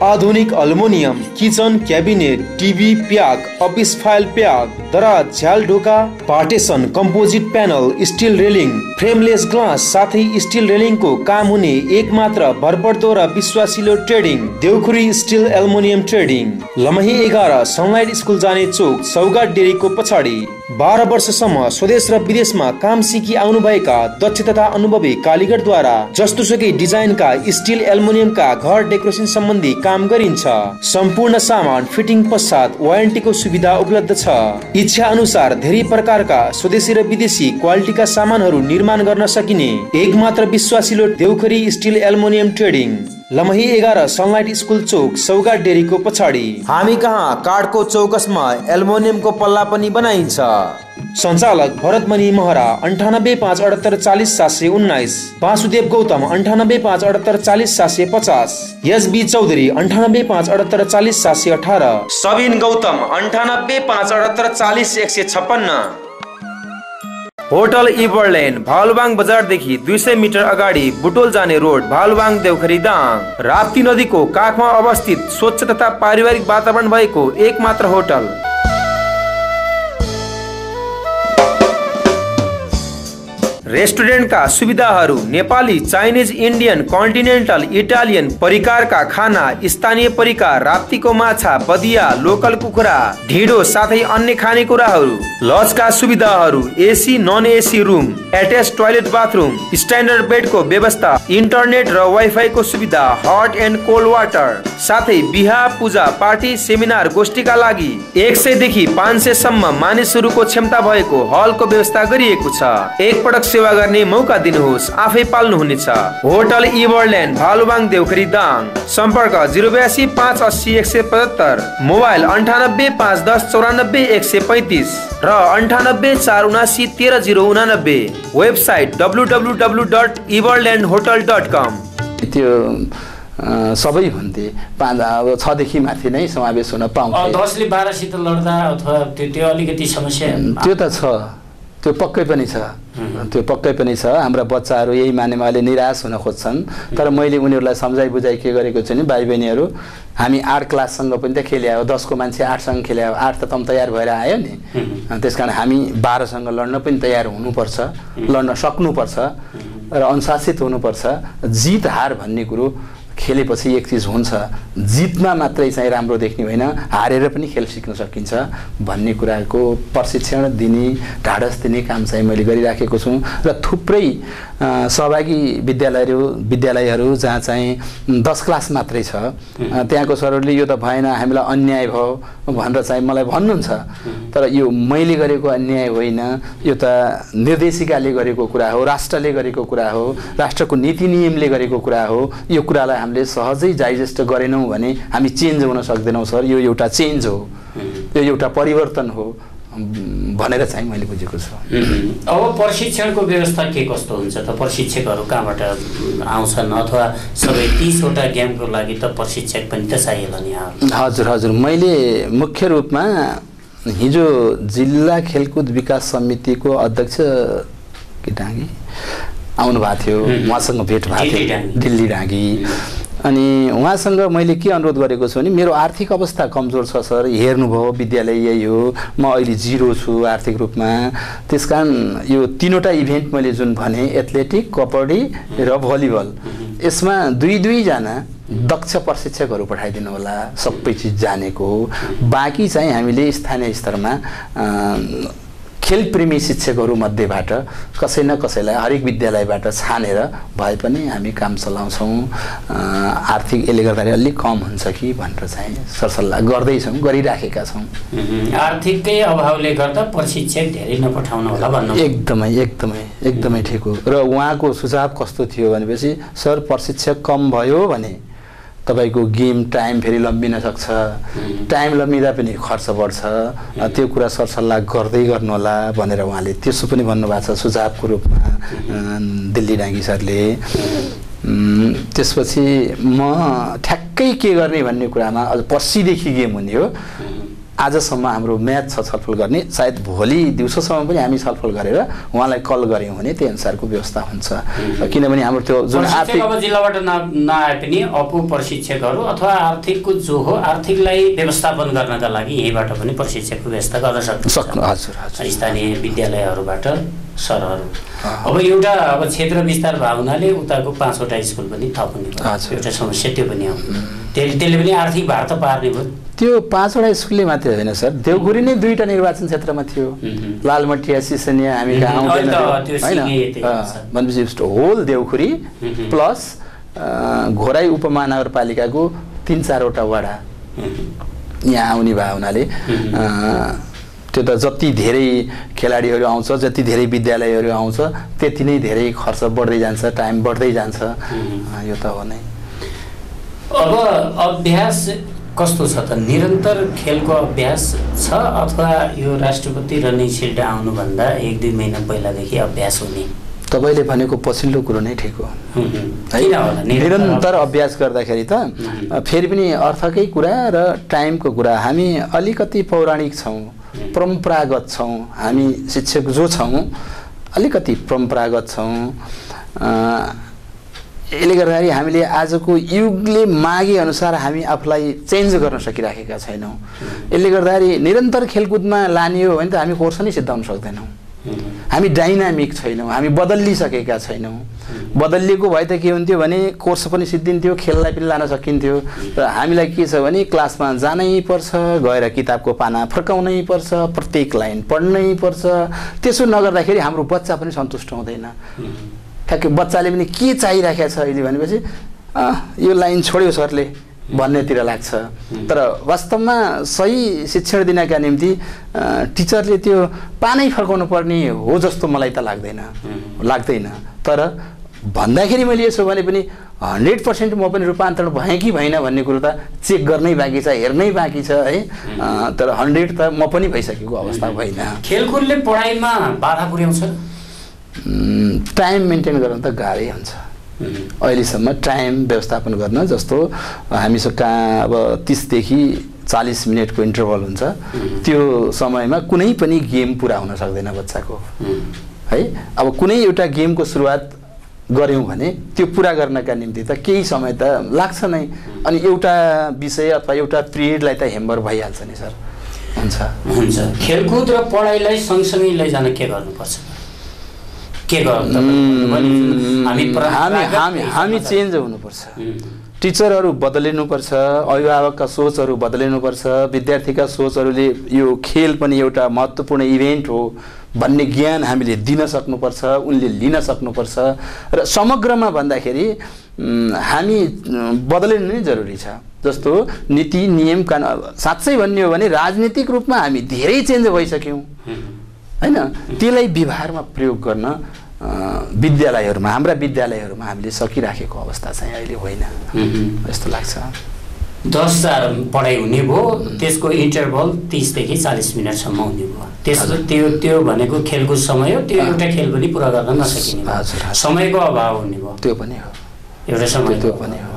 आधुनिक aluminium kitchen cabinet TV pack office file pack दराज झ्याल ढोका partition composite panel steel railing frameless glass साथै स्टिल रेलिङको काम हुने एक मात्र भरपर्दो र विश्वासिलो trading Deukhuri steel aluminium trading. Lamahi एघार सनलाइट स्कुल जाने चोक सौगाट डेरीको पछाडि। बाह्र वर्षसम्म स्वदेश र विदेशमा काम सिकी आउनुभएका दक्ष तथा अनुभवी कालीगरद्वारा जस्तोसुकै डिजाइनका स्टिल एल्मुनियमका घर डेकोरेसन सम्बन्धी काम गरिन्छ। सम्पूर्ण सामान फिटिङ पश्चात वारेन्टीको सुविधा उपलब्ध छ। इच्छा अनुसार धेरै प्रकारका स्वदेशी र विदेशी क्वालिटीका सामानहरू निर्माण गर्न सकिने। एक मात्र विश्वासिलो Deukhuri steel aluminium trading. Lamahi एघार सनलाइट स्कुल चोक सौगा डेरीको पछाडि। हामी कहाँ? काठको चौकसमा एल्मुनियमको पल्ला पनि बनाइन्छ। सञ्चालक भरतमणि महरा अन्ठानब्बे पाँच अठहत्तर चालिस सात सय उन्नाइस। वासुदेव गौतम अन्ठानब्बे पाँच अठहत्तर चालिस सात सय पचास। एसबी चौधरी अन्ठानब्बे पाँच अठहत्तर चालिस सात सय अठार। सबिन गौतम अन्ठानब्बे पाँच अठहत्तर चालिस एक सय छप्पन्न। होटल इबरल्यान्ड भालुबाङ बजारदेखि दुई सय मिटर अगाडि बुटोल जाने रोड भालुबाङ देउखरी दाङ। राप्ती नदीको काखमा अवस्थित स्वच्छ तथा पारिवारिक वातावरण भएको एक मात्र होटल। रेस्टुरेन्टका सुविधाहरू Nepali Chinese Indian continental Italian परिकारका खाना स्थानीय परिकार राप्तीको माछा बदिया लोकल कुखुरा ढिँडो साथै अन्य खानेकुराहरू लजका सुविधाहरू AC non AC room attach toilet bathroom standard बेडको व्यवस्था इन्टरनेट र वाइफाईको सुविधा हट एन्ड कोल्ड वाटर साथै बिहा पूजा पार्टी सेमिनार गोष्ठीका लागि एक सयदेखि पाँच सयसम्म मानिसहरूको क्षमता भएको हलको व्यवस्था गरिएको छ। एकपटक सेवा सेवा गर्ने मौका दिनुहोस्। आफै पाल्नुहुनेछ। Hotel Everland Bhalubang Deukhuri Dang. सम्पर्क जिरो बयासी पाँच अस्सी एक सय पचहत्तर मोबाइल अन्ठानब्बे पाँच दस चौरानब्बे एक सय पैँतिस र अन्ठानब्बे चार उनासी तेह्र जिरो उनानब्बे। Website W W W dot Everland hotel dot com. त्यो सबै हुन्थे पाँच अब छदेखि माथि नै समावेश हुन अ, पाउँथे दसले बाह्रसित लड्दा अथवा त्यो अलिकति समस्या। त्यो त छ। त्यो पक्कै पनि छ। त्यो पक्कै पनि छ। हाम्रा बच्चाहरू यही मानेमा अहिले निराश हुन खोज्छन्। तर मैले उनीहरूलाई सम्झाइ बुझाइ के गरेको छु नि भाइ बहिनीहरू हामी आठ क्लाससँग पनि त खेले हो दसको मान्छे आठसँग खेले हो आठ त तम तयार भएर आयो नि। त्यस कारण हामी बाह्रसँग लड्न पनि तयार हुनुपर्छ लड्न सक्नुपर्छ र अनुशासित हुनुपर्छ। जित हार भन्ने कुरो खेलेपछि एक चिज हुन्छ जितमा मात्रै चाहिँ राम्रो देख्ने होइन हारेर पनि खेल सिक्न सकिन्छ भन्ने कुराको प्रशिक्षण दिने ढाडस दिने काम चाहिँ मैले गरिराखेको छु र थुप्रै सहभागी विद्यालयहरू विद्यालयहरू जहाँ चाहिँ दस क्लास मात्रै छ त्यहाँको सरहरूले यो त भएन हामीलाई अन्याय भयो भनेर चाहिँ मलाई भन्नुहुन्छ। तर यो मैले गरेको अन्याय होइन यो त निर्देशिकाले गरेको कुरा हो राष्ट्रले गरेको कुरा हो राष्ट्रको नीति नियमले गरेको कुरा हो यो कुरालाई हामीले सहजै डाइजेस्ट गरेनौँ भने हामी चेन्ज हुन सक्दैनौँ सर। यो एउटा चेन्ज हो। यो एउटा परिवर्तन हो भनेर चाहिँ मैले बुझेको छु. अब प्रशिक्षणको व्यवस्था के कस्तो हुन्छ त? प्रशिक्षकहरू कहाँबाट आउँछन्? अथवा सबै तिसवटा गेमको लागि त प्रशिक्षक पनि त चाहिएला नि हजुर हजुर। मैले मुख्य रूपमा हिजो जिल्ला खेलकुद विकास समितिको अध्यक्ष के डाँगी? आउनुभएको थियो हुँ। उहाँसँग भेट भएको थियो। दिल्ली डाँगी अनि उहाँसँग मैले के अनुरोध गरेको छु भने मेरो आर्थिक अवस्था कमजोर छ सर हेर्नुभयो विद्यालय यही हो म अहिले जिरो छु आर्थिक रूपमा त्यस कारण यो तिनवटा इभेन्ट मैले जुन भने एथलेटिक कबड्डी र भलिबल यसमा दुई दुईजना दक्ष प्रशिक्षकहरू पठाइदिनु होला सबै चिज जानेको बाँकी चाहिँ हामीले स्थानीय स्तरमा खेलप्रेमी शिक्षकहरू मध्येबाट कसै न कसैलाई हरेक विद्यालयबाट छानेर भए पनि हामी काम चलाउँछौँ। आर्थिक यसले गर्दाखेरि अलिक कम हुन्छ कि भनेर चाहिँ सरसल्लाह गर्दैछौँ गरिराखेका छौँ. आर्थिककै अभावले गर्दा प्रशिक्षक धेरै नपठाउनु होला भन्नु। एकदमै एकदमै एकदमै ठिक हो। र उहाँको सुझाव कस्तो थियो भनेपछि सर प्रशिक्षक कम भयो भने तपाईँको गेम टाइम फेरि लम्बिन सक्छ। टाइम लम्बिँदा पनि खर्च बढ्छ। त्यो कुरा सरसल्लाह गर्दै गर्नुहोला भनेर उहाँले त्यसो पनि भन्नुभएको छ सुझावको रूपमा दिल्ली डाङ्गी सरले। त्यसपछि म ठ्याक्कै के गर्ने भन्ने कुरामा अझ पर्सिदेखि गेम हुने हो। आजसम्म हाम्रो म्याच छ छलफल गर्ने सायद भोलि दिउँसोसम्म पनि हामी छलफल गरेर उहाँलाई कल गऱ्यौँ भने त्यही अनुसारको व्यवस्था हुन्छ। किनभने हाम्रो त्यो जुन आर्थिक अब जिल्लाबाट न नआए पनि अपु प्रशिक्षकहरू अथवा आर्थिकको जो हो आर्थिकलाई व्यवस्थापन गर्नका लागि यहीँबाट पनि प्रशिक्षकको व्यवस्था गर्न सक्नु सक्नु हजुर हजुर। स्थानीय विद्यालयहरूबाट सरहरू। अब एउटा अब क्षेत्र विस्तार भएको हुनाले उताको पाँचवटा स्कुल पनि थप्ने भयो। हजुर। एउटा समस्या त्यो पनि आउने त्यसले त्यसले पनि आर्थिक भार त पार्ने भयो। त्यो पाँचवटा स्कुलले मात्रै होइन सर। देवगुरी नै दुईवटा निर्वाचन क्षेत्रमा थियो. लालमटिया सिसनिया हामी। भनेपछि होल देवखुरी. प्लस घोराई उपमहानगरपालिकाको तिन चारवटा वडा यहाँ आउने भए हुनाले त्यो त जति धेरै खेलाडीहरू आउँछ जति धेरै विद्यालयहरू आउँछ त्यति नै धेरै खर्च बढ्दै जान्छ टाइम बढ्दै जान्छ। यो त हो नै। अब अभ्यास कस्तो छ त? निरन्तर खेलको अभ्यास छ अथवा यो राष्ट्रपति र नै सिल्ड आउनुभन्दा एक दुई महिना पहिलादेखि अभ्यास हुने? तपाईँले भनेको पछिल्लो कुरो नै ठिक हो। हुँ, निरन्तर अभ्यास गर्दाखेरि त. फेरि पनि अर्थकै कुरा र टाइमको कुरा हामी अलिकति पौराणिक छौँ। परम्परागत छौँ। हामी शिक्षक जो छौँ अलिकति परम्परागत छौँ। यसले गर्दाखेरि हामीले आजको युगले मागे अनुसार हामी आफूलाई चेन्ज गर्न सकिराखेका छैनौँ। यसले गर्दाखेरि निरन्तर खेलकुदमा लाने हो भने त हामी कोर्स नै सिद्धाउन सक्दैनौँ। हामी डाइनामिक छैनौँ हामी बदलिसकेका छैनौँ। बदलिएको भए त के हुन्थ्यो भने कोर्स पनि सिद्धिन्थ्यो खेललाई पनि लान सकिन्थ्यो। र हामीलाई के छ भने क्लासमा जानै पर्छ गएर किताबको पाना फर्काउनै पर्छ प्रत्येक लाइन पढ्नै पर्छ। त्यसो नगर्दाखेरि हाम्रो बच्चा पनि सन्तुष्ट हुँदैन। ठ्याक्कै बच्चाले पनि के चाहिरहेको छ अहिले भनेपछि "अँ, यो लाइन छोड्यो सरले। भन्नेतिर लाग्छ। तर वास्तवमा सही शिक्षण दिनका निम्ति टिचरले त्यो पानै फर्काउनु पर्ने हो जस्तो मलाई त लाग्दैन। लाग्दैन। तर भन्दाखेरि मैले यसो भने पनि हन्ड्रेड पर्सेन्ट म पनि रूपान्तरण भएँ कि भएन भन्ने कुरो त चेक गर्नै बाँकी छ हेर्नै बाँकी छ है। तर हन्ड्रेड त म पनि भइसकेको अवस्था होइन खेलकुदले पढाइमा बाधा पुर्याउँछ? टाइम मेन्टेन गर्न त गाह्रै हुन्छ। अहिलेसम्म टाइम व्यवस्थापन गर्न जस्तो हामीसँग कहाँ अब तिसदेखि चालिस मिनटको इन्टरभल हुन्छ। त्यो समयमा कुनै पनि गेम पुरा हुन सक्दैन बच्चाको। है। अब कुनै एउटा गेमको सुरुवात गऱ्यौँ भने त्यो पुरा गर्नका निम्ति त केही समय त लाग्छ नै। अनि एउटा विषय अथवा एउटा पिरियडलाई त हेम्बर भइहाल्छ नि सर। हुन्छ। हुन्छ। खेलकुद र पढाइलाई सँगसँगै लैजान के गर्नुपर्छ? के हामी चेन्ज हुनुपर्छ। टिचरहरू बदलिनुपर्छ अभिभावकका सोचहरू बदलिनुपर्छ विद्यार्थीका सोचहरूले यो खेल पनि एउटा महत्त्वपूर्ण इभेन्ट हो भन्ने ज्ञान हामीले दिन सक्नुपर्छ उनले लिन सक्नुपर्छ। र समग्रमा भन्दाखेरि हामी बदलिनु नै जरुरी छ। जस्तो नीति नियम कानुन साँच्चै भन्ने हो भने राजनीतिक रूपमा हामी धेरै चेन्ज भइसक्यौँ। होइन? त्यसलाई व्यवहारमा प्रयोग गर्न विद्यालयहरूमा हाम्रा विद्यालयहरूमा हामीले सकिराखेको अवस्था चाहिँ अहिले होइन। जस्तो लाग्छ। दस हजार पढाइ हुने भयो त्यसको इन्टरभल तिसदेखि चालिस मिनटसम्म हुने भयो। त्यसो त्यो त्यो भनेको खेलकुद समय हो त्यो एउटा खेल पनि पुरा गर्न नसकिने। समयको अभाव हुने भयो। त्यो पनि हो। एउटा समय त्यो पनि हो।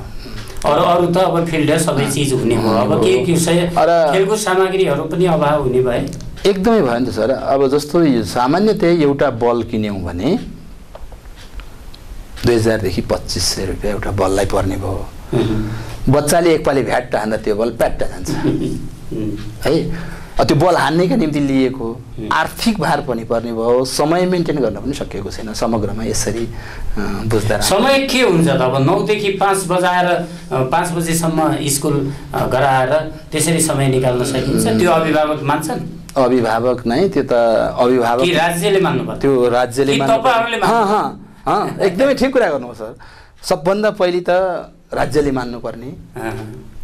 अरू अरू त अब फिल्ड सबै चिज हुने भयो। अब के के खेलकुद सामग्रीहरू पनि अभाव हुने भए एकदमै भयो नि त सर। अब जस्तो यो सामान्यतया एउटा बल किन्यौँ भने दुई हजारदेखि पच्चिस सय रुपियाँ एउटा बललाई पर्ने भयो। बच्चाले एकपालि भ्याट्ट हान्दा त्यो बल प्याट्ट जान्छ। है? त्यो बल हान्नेका निम्ति लिएको आर्थिक भार पनि पर्ने भयो। समय मेन्टेन गर्न पनि सकिएको छैन समग्रमा यसरी बुझ्दा। समय के हुन्छ त? अब नौदेखि पाँच बजाएर पाँच बजीसम्म स्कुल गराएर त्यसरी समय निकाल्न सकिन्छ? त्यो अभिभावक मान्छन्? अभिभावक नै त्यो त अभिभावक राज्यले मान्नु पर्छ त्यो राज्यले एकदमै ठिक कुरा गर्नुभयो सर। सबभन्दा पहिले त राज्यले मान्नुपर्ने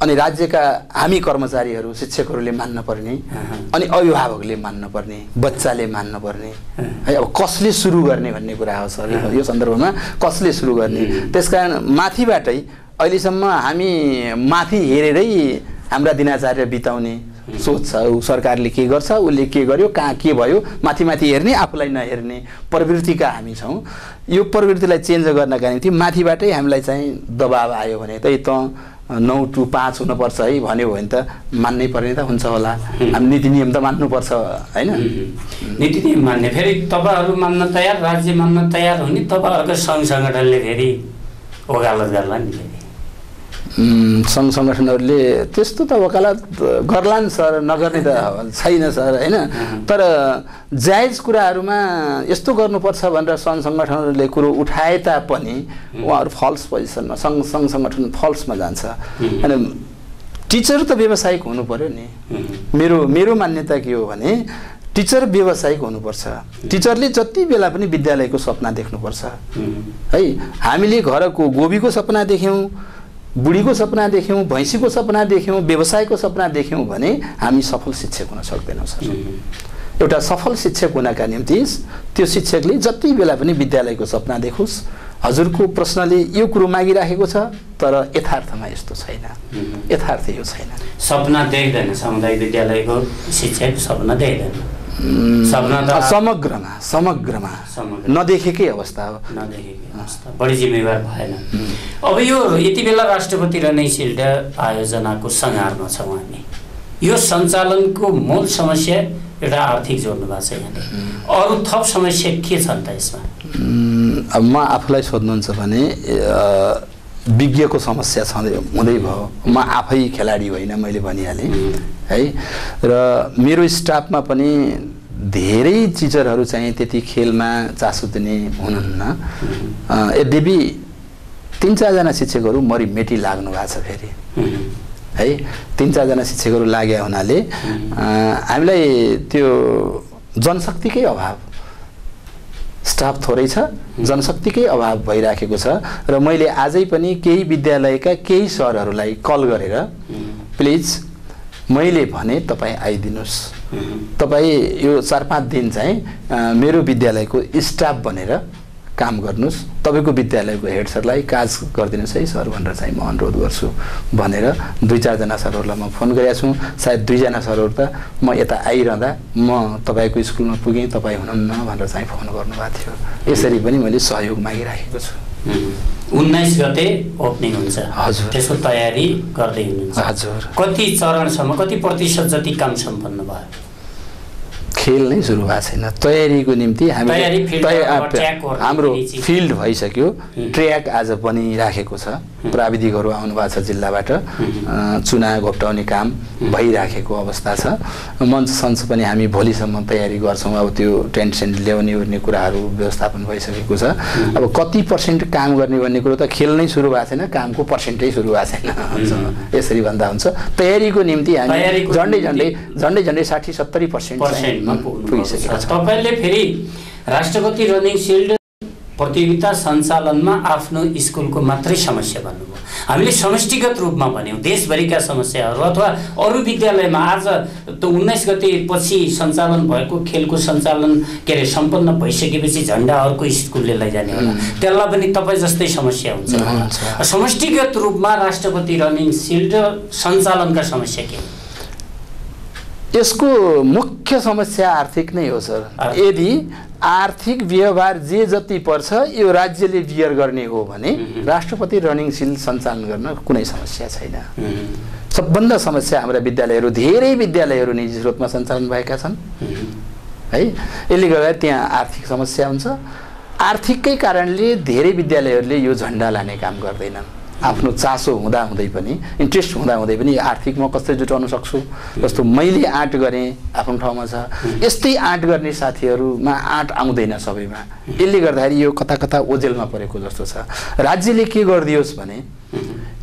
अनि राज्यका हामी कर्मचारीहरू शिक्षकहरूले मान्न पर्ने अहँ। अनि अभिभावकले मान्न पर्ने बच्चाले मान्न पर्ने है अब कसले सुरु गर्ने भन्ने कुरा हो सर यो- यो सन्दर्भमा कसले सुरु गर्ने? त्यस कारण माथिबाटै अहिलेसम्म हामी माथि हेरेरै हाम्रा दिनाचार्य बिताउने सोच छ ऊ सरकारले के गर्छ उसले के गर्यो कहाँ के भयो माथि माथि हेर्ने आफूलाई नहेर्ने प्रवृत्तिका हामी छौँ। यो प्रवृत्तिलाई चेन्ज गर्नका निम्ति माथिबाटै हामीलाई चाहिँ दबाब आयो भने त त नौ टु पाँच हुनुपर्छ है भन्यो भने त मान्नै पर्ने त हुन्छ होला। हामी नीति नियम त मान्नुपर्छ होइन? नीति नियम मान्ने। फेरि तपाईँहरू मान्न तयार राज्य मान्न तयार हुने तपाईँहरूको सङ्घ सङ्गठनले फेरि वकालत गर्ला नि सङ्घ सङ्गठनहरूले त्यस्तो त वकालत गर्लान् सर नगर्ने त छैन सर होइन? तर जायज कुराहरूमा यस्तो गर्नुपर्छ भनेर सङ्घ सङ्गठनहरूले कुरो उठाए तापनि उहाँहरू फल्स पोजिसनमा सङ्घ सङ्घ सङ्गठन फल्समा जान्छ। होइन टिचर त व्यावसायिक हुनु पऱ्यो नि। मेरो मेरो मान्यता के हो भने टिचर व्यावसायिक हुनुपर्छ। टिचरले जति बेला पनि विद्यालयको सपना देख्नुपर्छ। है हामीले घरको गोबीको सपना देख्यौँ बुढीको सपना देख्यौँ भैँसीको सपना देख्यौँ व्यवसायको सपना देख्यौँ भने हामी सफल शिक्षक हुन सक्दैनौँ सर। एउटा सफल शिक्षक हुनका निम्ति त्यो शिक्षकले जति बेला पनि विद्यालयको सपना देखोस् हजुरको प्रश्नले यो कुरो मागिराखेको छ तर यथार्थमा यस्तो छैन। यथार्थ यो छैन। सपना देख्दैन सामुदायिक विद्यालयको शिक्षक सपना देख्दैन। समग्रमा समग्रमा। समग्र। नदेखेकै अवस्था हो। नदेखेको अवस्था। बढी जिम्मेवार भएन। अब यो यति बेला राष्ट्रपति र नै सिल्ड आयोजनाको सङ्घारमा छौँ हामी। यो सञ्चालनको मूल समस्या एउटा आर्थिक जोड्नु भएको छ यहाँले अरू थप समस्या के छन् त यसमा? अब म आफूलाई सोध्नुहुन्छ भने विज्ञको समस्या छँदै हुँदै भयो। म आफै खेलाडी होइन मैले भनिहालेँ। है र मेरो स्टाफमा पनि धेरै टिचरहरू चाहिँ त्यति खेलमा चासो दिने हुनुहुन्न। यद्यपि तिन चारजना शिक्षकहरू मरिमेटी लाग्नु भएको छ फेरि। है तिन चारजना शिक्षकहरू लाग्या हुनाले हामीलाई त्यो जनशक्तिकै अभाव। स्टाफ थोरै छ जनशक्तिकै अभाव भइराखेको छ र मैले आजै पनि केही विद्यालयका केही सरहरूलाई कल गरेर प्लिज मैले भने तपाईँ आइदिनुहोस्। तपाईँ यो चार पाँच दिन चाहिँ मेरो विद्यालयको स्टाफ बनेर काम गर्नुहोस्। तपाईँको विद्यालयको हेड सरलाई काज गरिदिनुहोस् है सर भनेर चाहिँ म अनुरोध गर्छु। भनेर दुई चारजना सरहरूलाई म फोन गरेको छु। सायद दुईजना सरहरू त म यता आइरहँदा म तपाईँको स्कुलमा पुगेँ तपाईँ हुनुहुन्न भनेर चाहिँ फोन गर्नुभएको थियो। यसरी पनि मैले सहयोग मागिराखेको छु। उन्नाइस गते ओपनिङ हुन्छ। हजुर। त्यसको तयारी गर्दै हुनुहुन्छ। हजुर। कति चरणसम्म कति प्रतिशत जति काम सम्पन्न भयो? खेल नै सुरु भएको छैन। तयारीको निम्ति हामी हाम्रो फिल्ड भइसक्यो। ट्र्याक आज बनिराखेको छ। प्राविधिकहरू आउनु भएको छ जिल्लाबाट। अ, चुना घोप्टाउने काम भइराखेको अवस्था छ। मञ्च सञ्च पनि हामी भोलिसम्म तयारी गर्छौँ। अब त्यो टेन्ट सेन्ट ल्याउने ओर्ने कुराहरू व्यवस्थापन भइसकेको छ। अब कति पर्सेन्ट काम गर्ने भन्ने कुरो त खेल नै सुरु भएको छैन कामको पर्सेन्टै सुरु भएको छैन। यसरी भन्दा हुन्छ। तयारीको निम्ति हामी झन्डै झन्डै झन्डै झन्डै साठी सत्तरी पर्सेन्ट पुगिसकेको छ। तपाईँले फेरि राष्ट्रपति रनिङ सिल्ड प्रतियोगिता सञ्चालनमा आफ्नो स्कुलको मात्रै समस्या भन्नुभयो। हामीले समष्टिगत रूपमा भन्यौँ देशभरिका समस्याहरू अथवा अरू विद्यालयमा आज त उन्नाइस गते पछि सञ्चालन भएको खेलको सञ्चालन के अरे सम्पन्न भइसकेपछि झन्डा अर्को स्कुलले लैजाने होला। त्यसलाई पनि तपाईँ जस्तै समस्या हुन्छ। समष्टिगत रूपमा राष्ट्रपति रनिङ सिल्ड सञ्चालनका समस्या के हो यसको मुख्य समस्या आर्थिक नै हो सर। यदि आर्थिक व्यवहार जे जति पर्छ यो राज्यले बियर गर्ने हो भने राष्ट्रपति रनिङ सिल सञ्चालन गर्न कुनै समस्या छैन। सबभन्दा समस्या हाम्रा विद्यालयहरू धेरै विद्यालयहरू निजी स्रोतमा सञ्चालन भएका छन्। है यसले गर्दा त्यहाँ आर्थिक समस्या हुन्छ। आर्थिककै कारणले धेरै विद्यालयहरूले यो झन्डा लाने काम गर्दैनन्। आफ्नो चासो हुँदाहुँदै पनि इन्ट्रेस्ट हुँदाहुँदै पनि आर्थिक म कसरी जुटाउन सक्छु? जस्तो मैले आँट गरेँ आफ्नो ठाउँमा छ। यस्तै आँट गर्ने साथीहरूमा आँट आउँदैन सबैमा। यसले गर्दाखेरि यो कता कता ओझेलमा परेको जस्तो छ। राज्यले के गरिदियोस् भने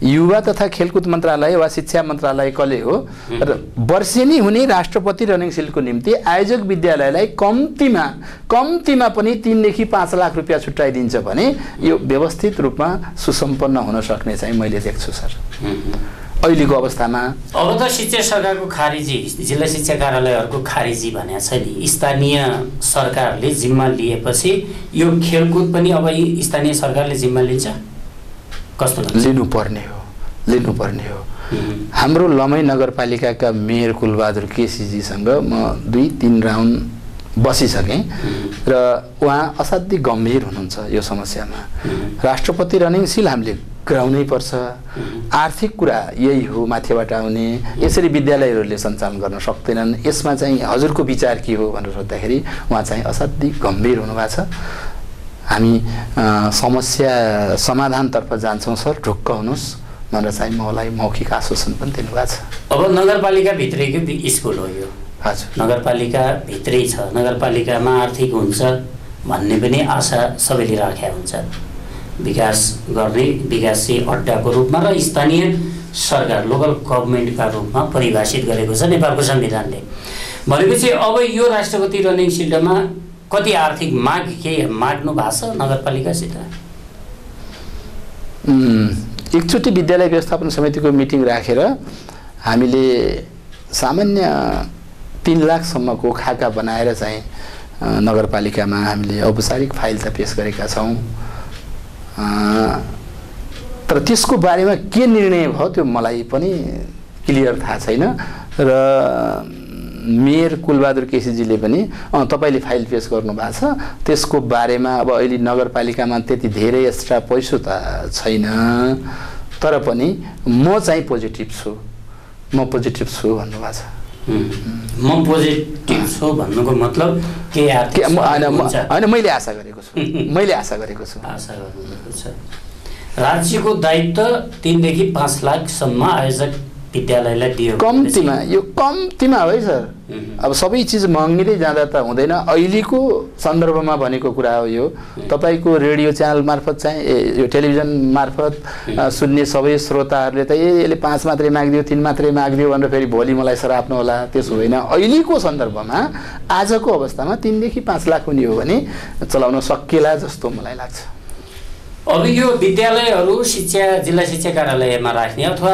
युवा तथा खेलकुद मन्त्रालय वा शिक्षा मन्त्रालय कसले हो। र वर्षेनी हुने राष्ट्रपति रनिङ सिल्डको निम्ति आयोजक विद्यालयलाई कम्तीमा कम्तीमा पनि तिनदेखि पाँच लाख रुपियाँ छुट्याइदिन्छ भने यो व्यवस्थित रूपमा सुसम्पन्न हुन सक्ने चाहिँ मैले देख्छु सर। अहिलेको अवस्थामा। अब त शिक्षा सरकारको खारिजी जिल्ला शिक्षा कार्यालयहरूको खारिजी भनेको छ नि। स्थानीय सरकारले जिम्मा लिएपछि यो खेलकुद पनि अब स्थानीय सरकारले जिम्मा लिन्छ? लिनुपर्ने हो लिनुपर्ने हो। हाम्रो लमै नगरपालिकाका मेयर कुलबहादुर केसीजीसँग म दुई तिन राउन्ड बसिसकेँ र उहाँ असाध्यै गम्भीर हुनुहुन्छ यो समस्यामा। राष्ट्रपति रनिङ सिल हामीले गराउनै पर्छ। आर्थिक कुरा यही हो माथिबाट आउने। यसरी विद्यालयहरूले सञ्चालन गर्न सक्दैनन्। यसमा चाहिँ हजुरको विचार के हो भनेर सोद्धाखेरि उहाँ चाहिँ असाध्यै गम्भीर हुनुभएको छ। हामी समस्या समाधानतर्फ जान्छौँ सर। ढुक्क हुनुहोस्। भनेर चाहिँ मलाई मौखिक आश्वासन पनि दिनुभएको छ। अब नगरपालिकाभित्रैको स्कुल हो यो? हजुर। नगरपालिका भित्रै छ। नगरपालिकामा आर्थिक हुन्छ भन्ने पनि आशा सबैले राखेका हुन्छ विकास गर्ने विकासी अड्डाको रूपमा र स्थानीय सरकार लोकल गभर्मेन्टका रूपमा परिभाषित गरेको छ नेपालको संविधानले। भनेपछि अब यो राष्ट्रपति रनिङ सिल्डमा कति आर्थिक माग के माग्नु भएको छ नगरपालिकासित? एकचोटि विद्यालय व्यवस्थापन समितिको मिटिङ राखेर हामीले सामान्य तिन लाखसम्मको खाका बनाएर चाहिँ नगरपालिकामा हामीले औपचारिक फाइल त पेस गरेका छौँ। तर त्यसको बारेमा के निर्णय भयो त्यो मलाई पनि क्लियर थाहा छैन। र मेयर कुलबहादुर केसीजीले पनि तपाईँले फाइल पेस गर्नुभएको छ। त्यसको बारेमा अब अहिले नगरपालिकामा त्यति धेरै एक्स्ट्रा पैसो त छैन। तर पनि म चाहिँ पोजिटिभ छु। म पोजिटिभ छु भन्नुभएको छ। म पोजिटिभ छु भन्नुको मतलब के? होइन मैले आशा गरेको छु। मैले आशा गरेको छु। आशा गर्नुभएको छ राज्यको दायित्व तिनदेखि पाँच लाखसम्म आयोजक विद्यालयलाई दियो। कम्तीमा यो कम्तीमा हो सर. अब सबै चिज महँगिँदै जाँदा त हुँदैन। अहिलेको सन्दर्भमा भनेको कुरा हो यो। तपाईँको रेडियो च्यानल मार्फत चाहिँ ए यो टेलिभिजन मार्फत सुन्ने सबै श्रोताहरूले त ए यसले पाँच मात्रै मागिदियो तिन मात्रै मागिदियो भनेर फेरि भोलि मलाई सराप्नु होला। त्यसो होइन। अहिलेको सन्दर्भमा आजको अवस्थामा तिनदेखि पाँच लाख हुने हो भने चलाउन सकिएला जस्तो मलाई लाग्छ। अब यो विद्यालयहरू शिक्षा जिल्ला शिक्षा कार्यालयमा राख्ने अथवा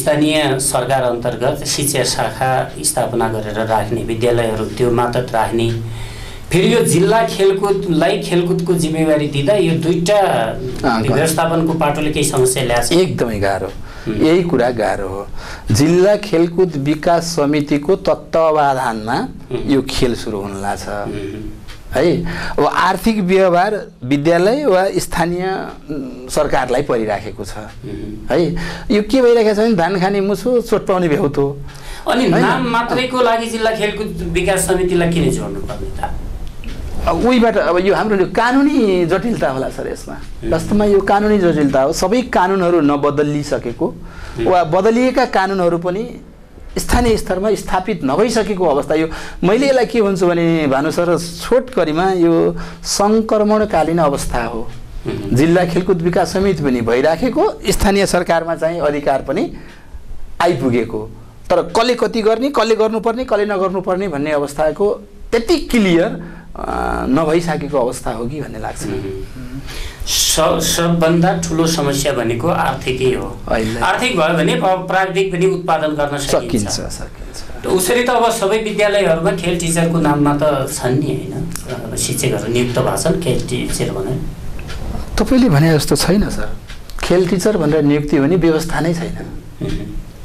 स्थानीय सरकार अन्तर्गत शिक्षा शाखा स्थापना गरेर राख्ने विद्यालयहरू त्यो मातहत राख्ने। फेरि यो जिल्ला खेलकुदलाई खेलकुदको जिम्मेवारी दिँदा यो ग- व्यवस्थापनको पाटोले केही समस्या ल्याएको छ? एकदमै गाह्रो। यही कुरा गाह्रो हो। जिल्ला खेलकुद विकास समितिको तत्त्वावधानमा यो खेल सुरु हुन लाग्छ है। अब आर्थिक व्यवहार विद्यालय वा स्थानीय सरकारलाई परिराखेको छ। है। यो के भइरहेको छ भने धान खाने मुसो चोट पाउने भ्याउतो अनि? नाम मात्रैको लागि जिल्ला खेलकुद विकास समितिलाई किन जोड्नु पर्ने त? उहीबाट अब यो हाम्रो यो कानुनी जटिलता होला सर यसमा। वास्तवमा यो कानुनी जटिलता हो। सबै कानुनहरू नबदलिसकेको वा बदलिएका कानुनहरू पनि स्थानीय स्तरमा स्थापित नभइसकेको अवस्था। यो मैले यसलाई के भन्छु भने भानु सर छोटकरीमा यो सङ्क्रमणकालीन अवस्था हो। जिल्ला खेलकुद विकास समिति पनि भइराखेको स्थानीय सरकारमा चाहिँ अधिकार पनि आइपुगेको। तर कसले कति गर्ने कसले गर्नुपर्ने कसले नगर्नुपर्ने भन्ने अवस्थाको त्यति क्लियर नभइसकेको अवस्था हो कि भन्ने लाग्छ। सबभन्दा ठुलो समस्या भनेको आर्थिकै हो। आर्थिक भयो भने प्राविधिक पनि उत्पादन गर्न सकिन्छ। उसरी त अब सबै विद्यालयहरूमा खेल टिचरको नाममा त छन् नि होइन। शिक्षकहरू नियुक्त भएको छन् खेल टिचर भने तपाईँले भने जस्तो छैन सर। खेल टिचर भनेर नियुक्ति हुने व्यवस्था नै छैन।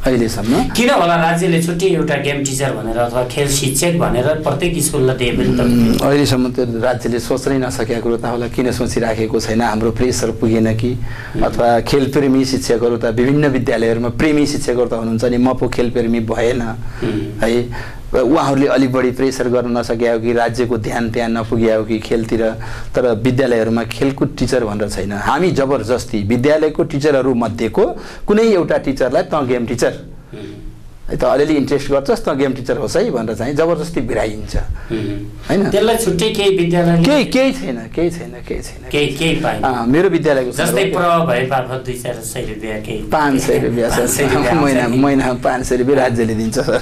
अहिलेसम्म। किन होला राज्यले छुट्टै एउटा गेम टिचर भनेर अथवा खेल शिक्षक भनेर प्रत्येक स्कुललाई दिए पनि त? अहिलेसम्म त राज्यले सोच्नै नसकेको कुरो त होला किन सोचिराखेको छैन? हाम्रो प्रेसर पुगेन कि? अथवा खेलप्रेमी शिक्षकहरू त विभिन्न विद्यालयहरूमा प्रेमी शिक्षकहरू त हुनुहुन्छ नि म पो खेलप्रेमी भएन। है? उहाँहरूले अलिक बढी प्रेसर गर्न नसके हो कि राज्यको ध्यान त्यहाँ नपुग्या हो कि खेलतिर तर विद्यालयहरूमा खेलकुद टिचर भनेर छैन। हामी जबरजस्ती विद्यालयको टिचरहरू मध्येको कुनै एउटा टिचरलाई त गेम टिचर। त अलिअलि इन्ट्रेस्ट गर्छस् त गेम टिचर होस् है भनेर चाहिँ जबरजस्ती भिराइन्छ। होइन? त्यसलाई छुट्टै केही विद्यालय केही केही छैन केही छैन केही छैन केही केही मेरो विद्यालयको जस्तै प्र भए मार्फत दुई चार सय रुपियाँ केही। पाँच सय रुपियाँ महिना। महिनामा पाँच सय रुपियाँ राज्यले दिन्छ सर।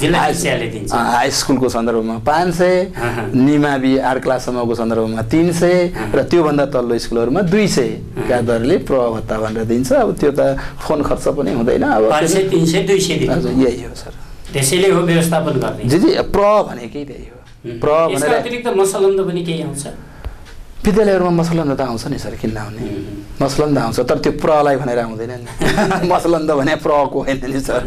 जिल्ला हाई- स्कुलको सन्दर्भमा पाँच सय। निमावि आठ क्लाससम्मको सन्दर्भमा तिन सय र त्योभन्दा तल्लो स्कुलहरूमा दुई सयका दरले प्रभत्ता भनेर दिन्छ। अब त्यो त फोन खर्च पनि हुँदैन। अब तिन सय दुई हजुर, दिनु यही हो सर। त्यसैले हो व्यवस्थापन गर्ने। जे जे प्र भनेकै त्यही हो। प्र भनेर अतिरिक्त मसलन्द पनि केही आउँछ? विद्यालयहरूमा मसलन्द त आउँछ नि सर किन नआउने मसलन्द आउँछ तर त्यो प्रलाई भनेर आउँदैन नि। मसलन्द भने प्रको होइन नि सर।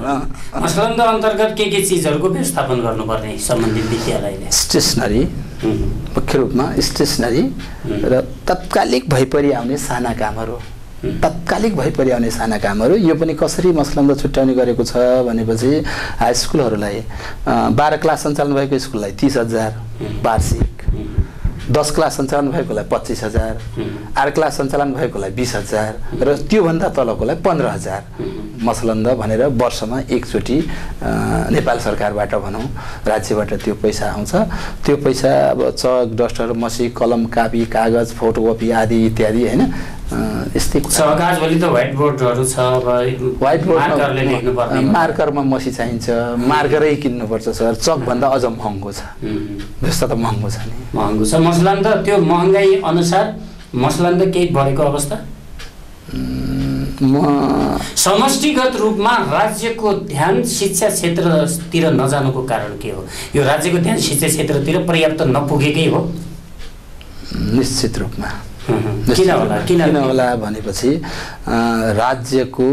मसलन्द अन्तर्गत के के चिजहरूको व्यवस्थापन गर्नुपर्ने सम्बन्धित विद्यालयले? स्टेसनरी मुख्य रूपमा स्टेसनरी र तत्कालिक भइपरि आउने साना कामहरू। तत्कालिक भइपरि आउने साना कामहरू। यो पनि कसरी मसलन्द छुट्याउने गरेको छ भनेपछि हाई स्कुलहरूलाई बाह्र क्लास सञ्चालन भएको स्कुललाई तिस हजार वार्षिक। दस क्लास सञ्चालन भएकोलाई पच्चिस हजार। आठ क्लास सञ्चालन भएकोलाई बिस हजार। र त्योभन्दा तलकोलाई पन्ध्र हजार। मसलन्द भनेर वर्षमा एकचोटि नेपाल सरकारबाट भनौँ राज्यबाट त्यो पैसा आउँछ। त्यो पैसा अब चक डस्टर मसी कलम कापी कागज फोटोकपी आदि इत्यादि होइन? यस्तै त व्हाइट बोर्ड मार्करमा मसी चाहिन्छ। मार्करै किन्नुपर्छ सर। चकभन्दा अझ महँगो छ। व्यवस्था त महँगो छ नि। महँगो छ। मसलन्द त्यो महँगाई अनुसार मसलन्द केही बढेको अवस्था? समष्टिगत रूपमा राज्यको ध्यान शिक्षा क्षेत्रतिर नजानुको कारण के हो? यो राज्यको ध्यान शिक्षा क्षेत्रतिर पर्याप्त नपुगेकै हो? निश्चित रूपमा। किन होला? किन होला भनेपछि राज्यको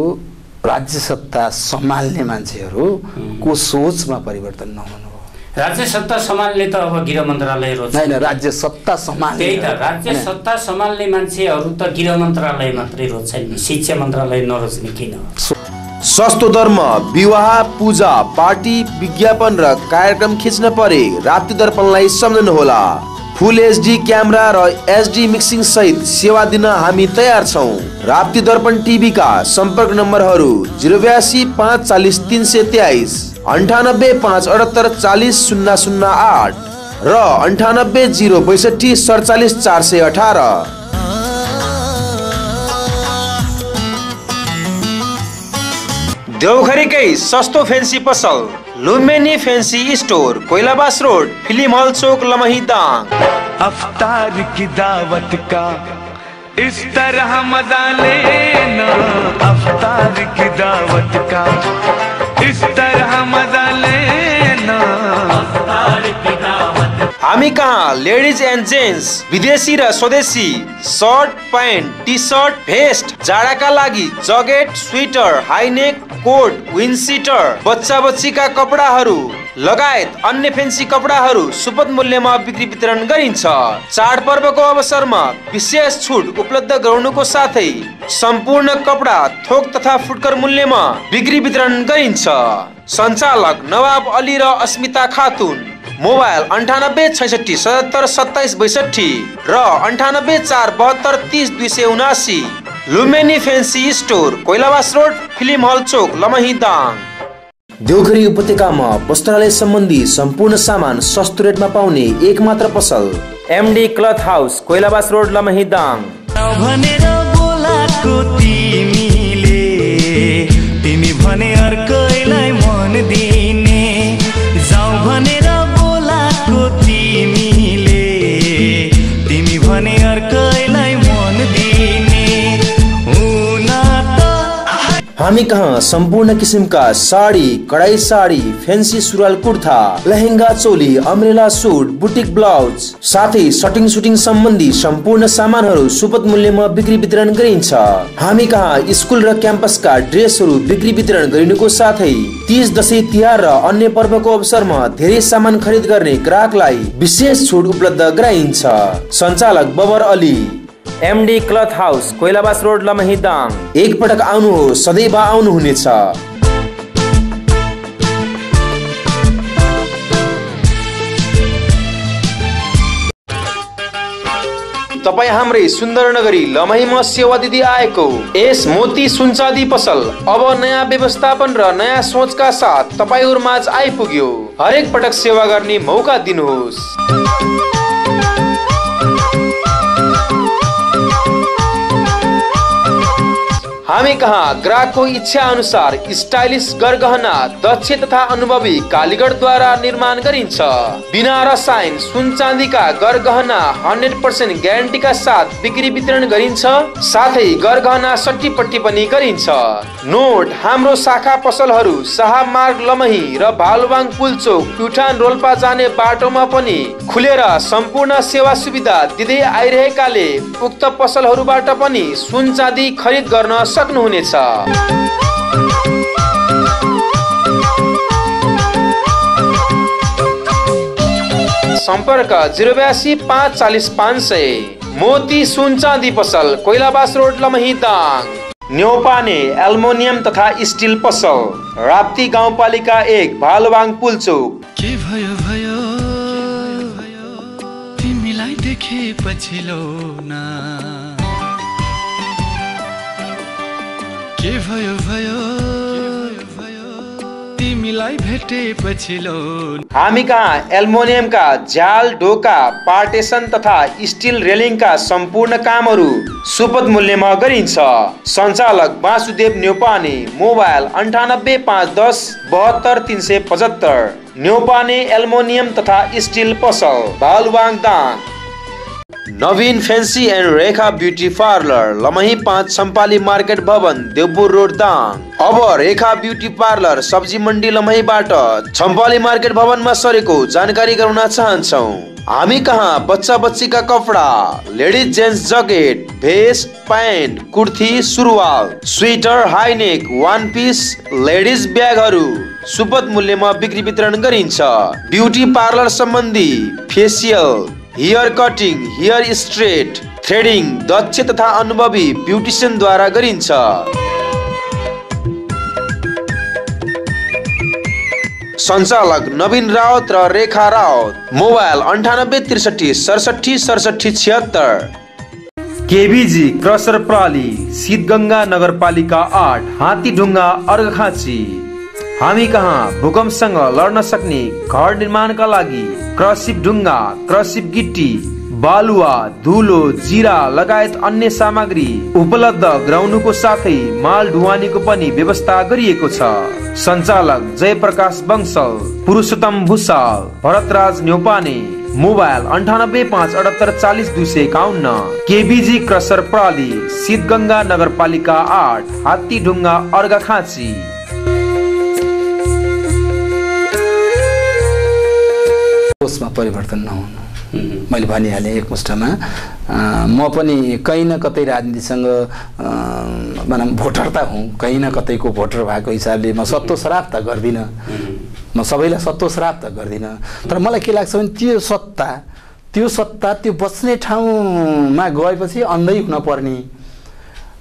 राज्य सत्ता सम्हाल्ने मान्छेहरूको सोचमा परिवर्तन नहुनु हो। राज्य सत्ता सम्हाल्ने त अब गृह मन्त्रालय रोज्छ। होइन राज्य सत्ता सम्हाल्ने त्यही त राज्य सत्ता सम्हाल्ने मान्छेहरू त गृह मन्त्रालय मात्रै रोज्छन् नि शिक्षा मन्त्रालय नरोज्ने किन सस्तो दरमा विवाह पूजा पार्टी विज्ञापन र कार्यक्रम खिच्न परे राप्ती दर्पणलाई सम्झनुहोला। फुल एचडी क्यामेरा र एचडी मिक्सिङ सहित सेवा दिन हामी तयार छौँ। राप्ती दर्पण टिभीका सम्पर्क नम्बरहरू जिरो बयासी पाँच चालिस तिन सय तेइस अन्ठानब्बे पाँच अठहत्तर चालिस शून्य शून्य आठ र अन्ठानब्बे जिरो बैसठी सडचालिस चार सय अठार। देउखरीकै सस्तो फेन्सी पसल। Lumbini fancy store, Koilabas road, film hall, chowk, Lamahi Dang. अफ्तार की दावत का इस तरह मज़ा लेना। अफ्तार की दावत का इस तरह हामी कहाँ? लेडिज एन्ड जेन्ट्स विदेशी र स्वदेशी shirt pant T shirt vest जाडाका लागि jacket sweater high neck coat windcheater बच्चा बच्चीका कपडाहरू लगायत अन्य फेन्सी कपडाहरू सुपथ मूल्यमा बिक्री वितरण गरिन्छ। चाडपर्वको अवसरमा विशेष छुट उपलब्ध गराउनुको साथै सम्पूर्ण कपडा थोक तथा फुटकर मूल्यमा बिक्री वितरण गरिन्छ। सञ्चालक नवाब अली र अस्मिता खातुन। मोबाइल अन्ठानब्बे छैसठी सतहत्तर सत्ताइस बैसठी र अन्ठानब्बे चार बहत्तर तिस दुई सय उनासी। Lumbini fancy store Koilabas road film hall chowk Lamahi Dang. Deukhuri उपत्यकामा वस्त्रालय सम्बन्धी सम्पूर्ण सामान सस्तो रेटमा पाउने एक मात्र पसल MD cloth house Koilabas road Lamahi Dang. भनेर बोलाको तिमीले तिमी भने अर्कैलाई मन दिने हामी कहाँ? सम्पूर्ण किसिमका साडी कडाई साडी फेन्सी सुरुवाल कुर्ता लेहेङ्गा चोली अम्रेला सुट बुटिक ब्लाउज साथै सटिङ सुटिङ सम्बन्धी सम्पूर्ण सामानहरू सुपथ मूल्यमा बिक्री वितरण गरिन्छ। हामी कहाँ? स्कुल र क्याम्पसका ड्रेसहरू बिक्री वितरण गरिनुको साथै तीज दसैँ तिहार र अन्य पर्वको अवसरमा धेरै सामान खरिद गर्ने ग्राहकलाई विशेष छुट उपलब्ध गराइन्छ। सञ्चालक Babar Ali. MD cloth house Koilabas road Lamahi Dang एक पटक आउनुहोस् सदैव आउनुहुनेछ। तपाईँ हाम्रै सुन्दर नगरी लमहीमा सेवा दिँदै आएको। यस मोती सुनचाँदी पसल अब नयाँ व्यवस्थापन र नयाँ सोचका साथ तपाईँहरू माझ आइपुग्यो। हरेक पटक सेवा गर्ने मौका दिनुहोस्। हामी कहाँ ग्राहकको इच्छा अनुसार स्टाइलिस गरगहना दक्ष तथा अनुभवी कालीगढद्वारा निर्माण गरिन्छ। बिना रसायन सुन चाँदीका गरगहना हन्ड्रेड पर्सेन्ट ग्यारेन्टीका साथ बिक्री वितरण गरिन्छ साथै गरगहना सट्टीपट्टी पनि गरिन्छ। नोट हाम्रो शाखा पसलहरू शाह मार्ग लमही र भालुवाङ पुलचोक प्युठान रोल्पा जाने बाटोमा पनि खुलेर सम्पूर्ण सेवा सुविधा दिँदै आइरहेकाले उक्त पसलहरूबाट पनि सुन चाँदी खरिद गर्न सक्नुहुनेछ। सम्पर्क जिरो बयासी पाँच चालिस पाँच सय। मोती सुन चाँदी पसल कोइलाबास रोड लमही दाङ। न्यौपाने एल्मोनियम तथा स्टिल पसल। राप्ती गाउँपालिका एक भालवाङ पुलचोक। के भयो भयो? तिमीलाई देखे पछिल्लो न। के तिमीलाई हामी कहाँ? एल्मोनियमका झ्याल ढोका पार्टेसन तथा स्टिल रेलिङका सम्पूर्ण कामहरू सुपथ मूल्यमा गरिन्छ। सञ्चालक वासुदेव न्यौपाने मोबाइल अन्ठानब्बे पाँच दस बहत्तर तिन सय पचहत्तर। न्यौपाने एल्मोनियम तथा स्टिल पसल Bhaluwang Dang Naveen fancy and Rekha beauty parlour Lamahi पाँच सम्पाली मार्केट भवन देवपुर रोड दाङ अब रेखा ब्युटी पार्लर सब्जी मन्डी लमहीबाट छम्पाली मार्केट भवनमा सरेको जानकारी गराउन चाहन्छौ। हामी कहाँ? बच्चा बच्चीका कपडा ladies gents jacket vest pant kurti सुरुवाल sweater high neck one piece ladies ब्यागहरू सुपथ मूल्यमा बिक्री वितरण गरिन्छ। ब्युटी पार्लर सम्बन्धी facial hair cutting hair straight threading दक्ष तथा अनुभवी ब्युटिसियनद्वारा गरिन्छ सञ्चालक नवीन राउत र रेखा राउत मोबाइल अन्ठानब्बे त्रिसठी सडसठी सडसठी छिहत्तर केबीजी क्रसर प्रणाली शीतगङ्गा नगरपालिका आठ हात्तीढुङ्गा अर्घखाँची हामी कहाँ भूकम्पसँग लड्न सक्ने घर निर्माणका लागि क्रसिप ढुङ्गा क्रसिप गिट्टी बालुवा धुलो जिरा लगायत अन्य सामग्री उपलब्ध गराउनुको साथै माल ढुवानीको पनि व्यवस्था गरिएको छ। सञ्चालक जयप्रकाश बंसल पुरुषोत्तम भूषाल भरतराज न्यौपाने मोबाइल अन्ठानब्बे पाँच अठहत्तर चालिस दुई सय एकाउन्न केबिजी क्रसर प्रणाली शीतगङ्गा नगरपालिका आठ हात्तीढुङ्गा अर्घाखाँची। सोचमा परिवर्तन नहुनु। मैले भनिहालेँ एकमुष्टमा म पनि कहीँ न कतै राजनीतिसँग भनौँ भोटर त हुँ। कहीँ न कतैको भोटर भएको हिसाबले म सत्तो श्राप त गर्दिनँ म सबैलाई सत्तो श्राप त गर्दिनँ। तर मलाई के लाग्छ भने त्यो सत्ता त्यो सत्ता त्यो बस्ने ठाउँमा गएपछि अन्धै हुन पर्ने।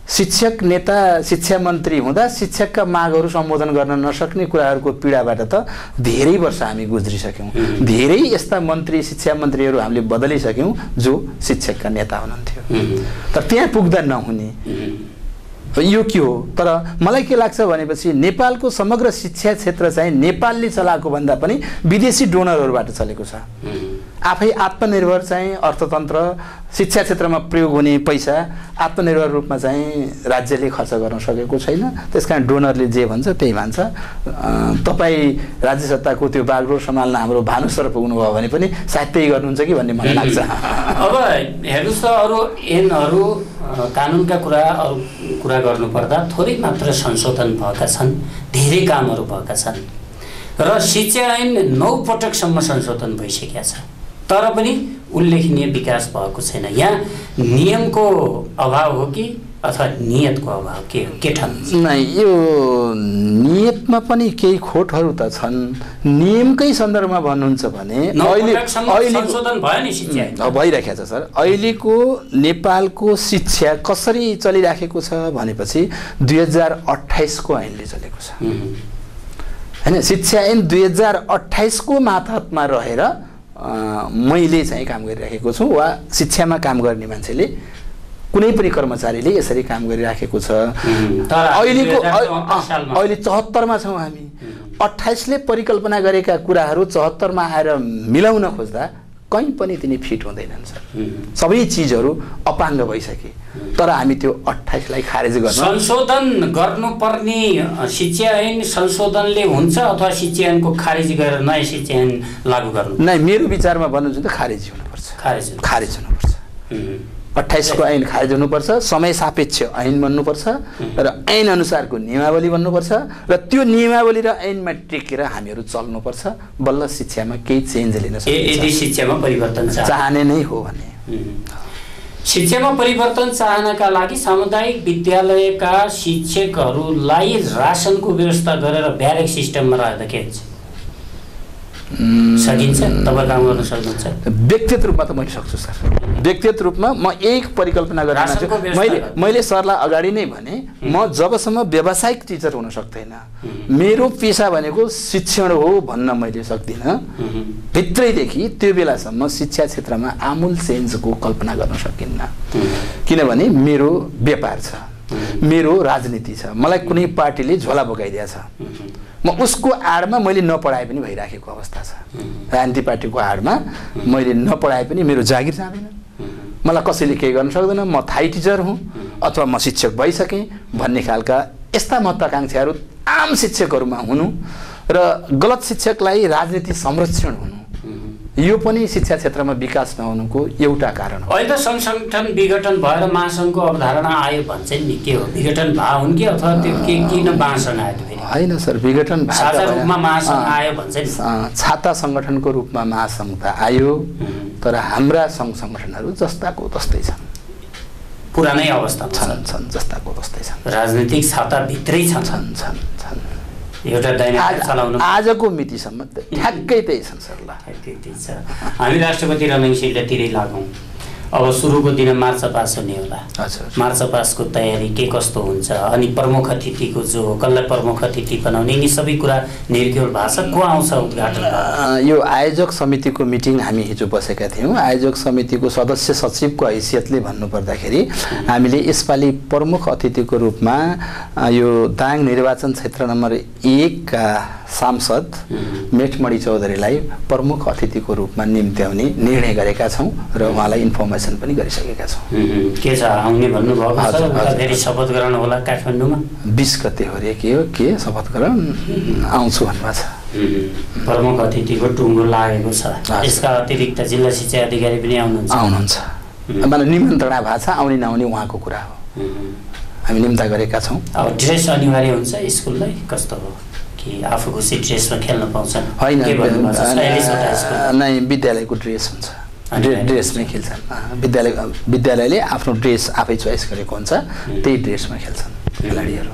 शिक्षक नेता शिक्षा मन्त्री हुँदा शिक्षकका मागहरू सम्बोधन गर्न नसक्ने कुराहरूको पीडाबाट त धेरै वर्ष हामी गुज्रिसक्यौँ। धेरै यस्ता मन्त्री शिक्षा मन्त्रीहरू हामीले बदलिसक्यौँ जो शिक्षकका नेता हुनुहुन्थ्यो। तर त्यहाँ पुग्दा नहुने। यो के हो? तर मलाई के लाग्छ भनेपछि नेपालको समग्र शिक्षा क्षेत्र चाहिँ नेपालले चलाएको भन्दा पनि विदेशी डोनरहरूबाट चलेको छ। आफै आत्मनिर्भर चाहिँ अर्थतन्त्र शिक्षा क्षेत्रमा प्रयोग हुने पैसा आत्मनिर्भर रूपमा चाहिँ राज्यले खर्च गर्न सकेको छैन। त्यस कारण डोनरले जे भन्छ त्यही मान्छ तपाईँ राज्य सत्ताको त्यो बागडोर सम्हाल्न हाम्रो भानुस्वर पुग्नुभयो भने पनि सायद त्यही गर्नुहुन्छ कि भन्ने मलाई लाग्छ। अब हेर्नुहोस् त अरू ऐनहरू अ, कानुनका कुरा अरू कुरा गर्नुपर्दा थोरै मात्र संशोधन भएका छन् धेरै कामहरू भएका छन्। र शिक्षा ऐन नौ पटकसम्म संशोधन भइसकेका छ। तर पनि उल्लेखनीय विकास भएको छैन। यहाँ नियमको अभाव हो कि अथवा नियतको अभाव के के ठान्छ नै यो नियतमा पनि केही खोटहरू त छन्। नियमकै सन्दर्भमा भन्नुहुन्छ भने अहिले भइराखेको छ सर। अहिलेको नेपालको शिक्षा कसरी चलिराखेको छ भनेपछि दुई हजार अठाइसको ऐनले चलेको छ। होइन शिक्षा ऐन दुई हजार अठाइसको मातहतमा रहेर मैले चाहिँ काम गरिराखेको छु वा शिक्षामा काम गर्ने मान्छेले कुनै पनि कर्मचारीले यसरी काम गरिराखेको छ। अहिलेको 2064 सालमा- अहिले चौहत्तरमा छौँ हामी। अठाइसले परिकल्पना गरेका कुराहरू चौहत्तरमा आएर मिलाउन खोज्दा कहीँ पनि तिनी फिट हुँदैनन् सर। सबै चिजहरू अपाङ्ग भइसके। तर हामी त्यो अठाइसलाई खारेज गर्न संशोधन गर्नुपर्ने शिक्षा ऐन संशोधनले हुन्छ अथवा शिक्षा ऐनको खारेज गरेर नयाँ शिक्षा ऐन लागू गर्नु? नै मेरो विचारमा भन्नुहुन्छ भने त खारेज हुनुपर्छ। खारेज। खारेज हुनुपर्छ। अठाइसको ऐन खारेज हुनुपर्छ समय सापेक्ष ऐन बन्नुपर्छ र ऐन अनुसारको नियमावली बन्नुपर्छ र त्यो नियमावली र ऐनमा टेकेर हामीहरू चल्नुपर्छ। बल्ल शिक्षामा केही चेन्ज लिन सकिन्छ। शिक्षामा परिवर्तन चाह। चाहने नै हो भने। उम्। शिक्षामा परिवर्तन चाहनाका लागि सामुदायिक विद्यालयका शिक्षकहरूलाई रासनको व्यवस्था गरेर ब्यारेक सिस्टममा राख्दा के हुन्छ? सकिन्छ? तपाईँ काम गर्न सक्नुहुन्छ? व्यक्तिगत रूपमा त मैले सक्छु सर। व्यक्तिगत रूपमा म एक परिकल्पना व्यवस्था मैले। मैले सरलाई अगाडि नै भने म जबसम्म व्यावसायिक टिचर हुन सक्दैन मेरो पेसा भनेको शिक्षण हो भन्न मैले सक्दिनँ। भित्रैदेखि त्यो बेलासम्म शिक्षा क्षेत्रमा आमूल चेन्जको कल्पना गर्न सकिन्न। किनभने मेरो व्यापार छ। मेरो राजनीति छ। मलाई कुनै पार्टीले झोला बोकाइदिया छ। म उसको आडमा मैले नपढाए पनि भइराखेको अवस्था छ। राजनीति पार्टीको आडमा मैले नपढाए पनि मेरो जागिर जाँदैन। मलाई कसैले केही गर्न सक्दैन। म थाई टिचर हुँ अथवा म शिक्षक भइसकेँ भन्ने खालका यस्ता महत्त्वाकाङ्क्षाहरू आम शिक्षकहरूमा हुनु र गलत शिक्षकलाई राजनीति संरक्षण हुनु। यो पनि शिक्षा क्षेत्रमा विकास नहुनुको एउटा कारण हो। अहिले त सङ्घ सङ्गठन विघटन भएर महासङ्घको अवधारणा आयो भन्छ नि के हो। विघटन भए हुन् कि अथवा त्यो के किन महासङ्घ आयो होइन सर विघटन आयो भन्छ नि छाता सङ्गठनको रूपमा महासङ्घ त आयो तर हाम्रा सङ्घ सङ्गठनहरू जस्ताको तस्तै छन्। पुरानै अवस्थामा छन् छन् छन् जस्ताको तस्तै छन्। राजनीतिक छाताभित्रै छन्। छन् छन् छन्। एउटा आजको मितिसम्म त ठ्याक्कै त्यही ल। त्यति छ। हामी राष्ट्रपति रमेश सिल्लातिरै लागौँ। अब सुरुको दिन मार्च पास हुने होला। मार्च पासको तयारी के कस्तो हुन्छ अनि प्रमुख अतिथिको जो कसलाई प्रमुख अतिथि बनाउने यिनी सबै कुरा निर्क्योल भएको छ को आउँछ उद्घाटन यो आयोजक समितिको मिटिङ हामी हिजो बसेका थियौँ। आयोजक समितिको सदस्य सचिवको हैसियतले भन्नुपर्दाखेरि हामीले यसपालि प्रमुख अतिथिको रूपमा यो दाङ निर्वाचन क्षेत्र नम्बर एकका सांसद मेटमणि चौधरीलाई प्रमुख अतिथिको रूपमा निम्त्याउने निर्णय गरेका छौँ र उहाँलाई इन्फर्मेसन पनि गरिसकेका छौँ। के छ? आउने हजुर। शपथ ग्रहण होला काठमाडौँमा? बिस गते हो रे के हो? के शपथ ग्रहण आउँछु भन्नुभएको छ। प्रमुख अतिथिको टुङ्गो लागेको छ। यसका अतिरिक्त जिल्ला शिक्षा अधिकारी पनि आउनुहुन्छ। आउनुहुन्छ। मतलब निमन्त्रणा भएको छ आउने नआउने उहाँको कुरा हो। हामी निम्ता गरेका छौँ। अब ड्रेस अनिवार्य हुन्छ स्कुललाई? कस्तो हो? कि आफू खुसी ड्रेसमा खेल्न पाउँछन्। होइन नै विद्यालयको ड्रेस हुन्छ। ड्रेसमै खेल्छन्। विद्यालय विद्यालयले आफ्नो ड्रेस आफै चोइस गरेको हुन्छ। त्यही ड्रेसमा खेल्छन् खेलाडीहरू।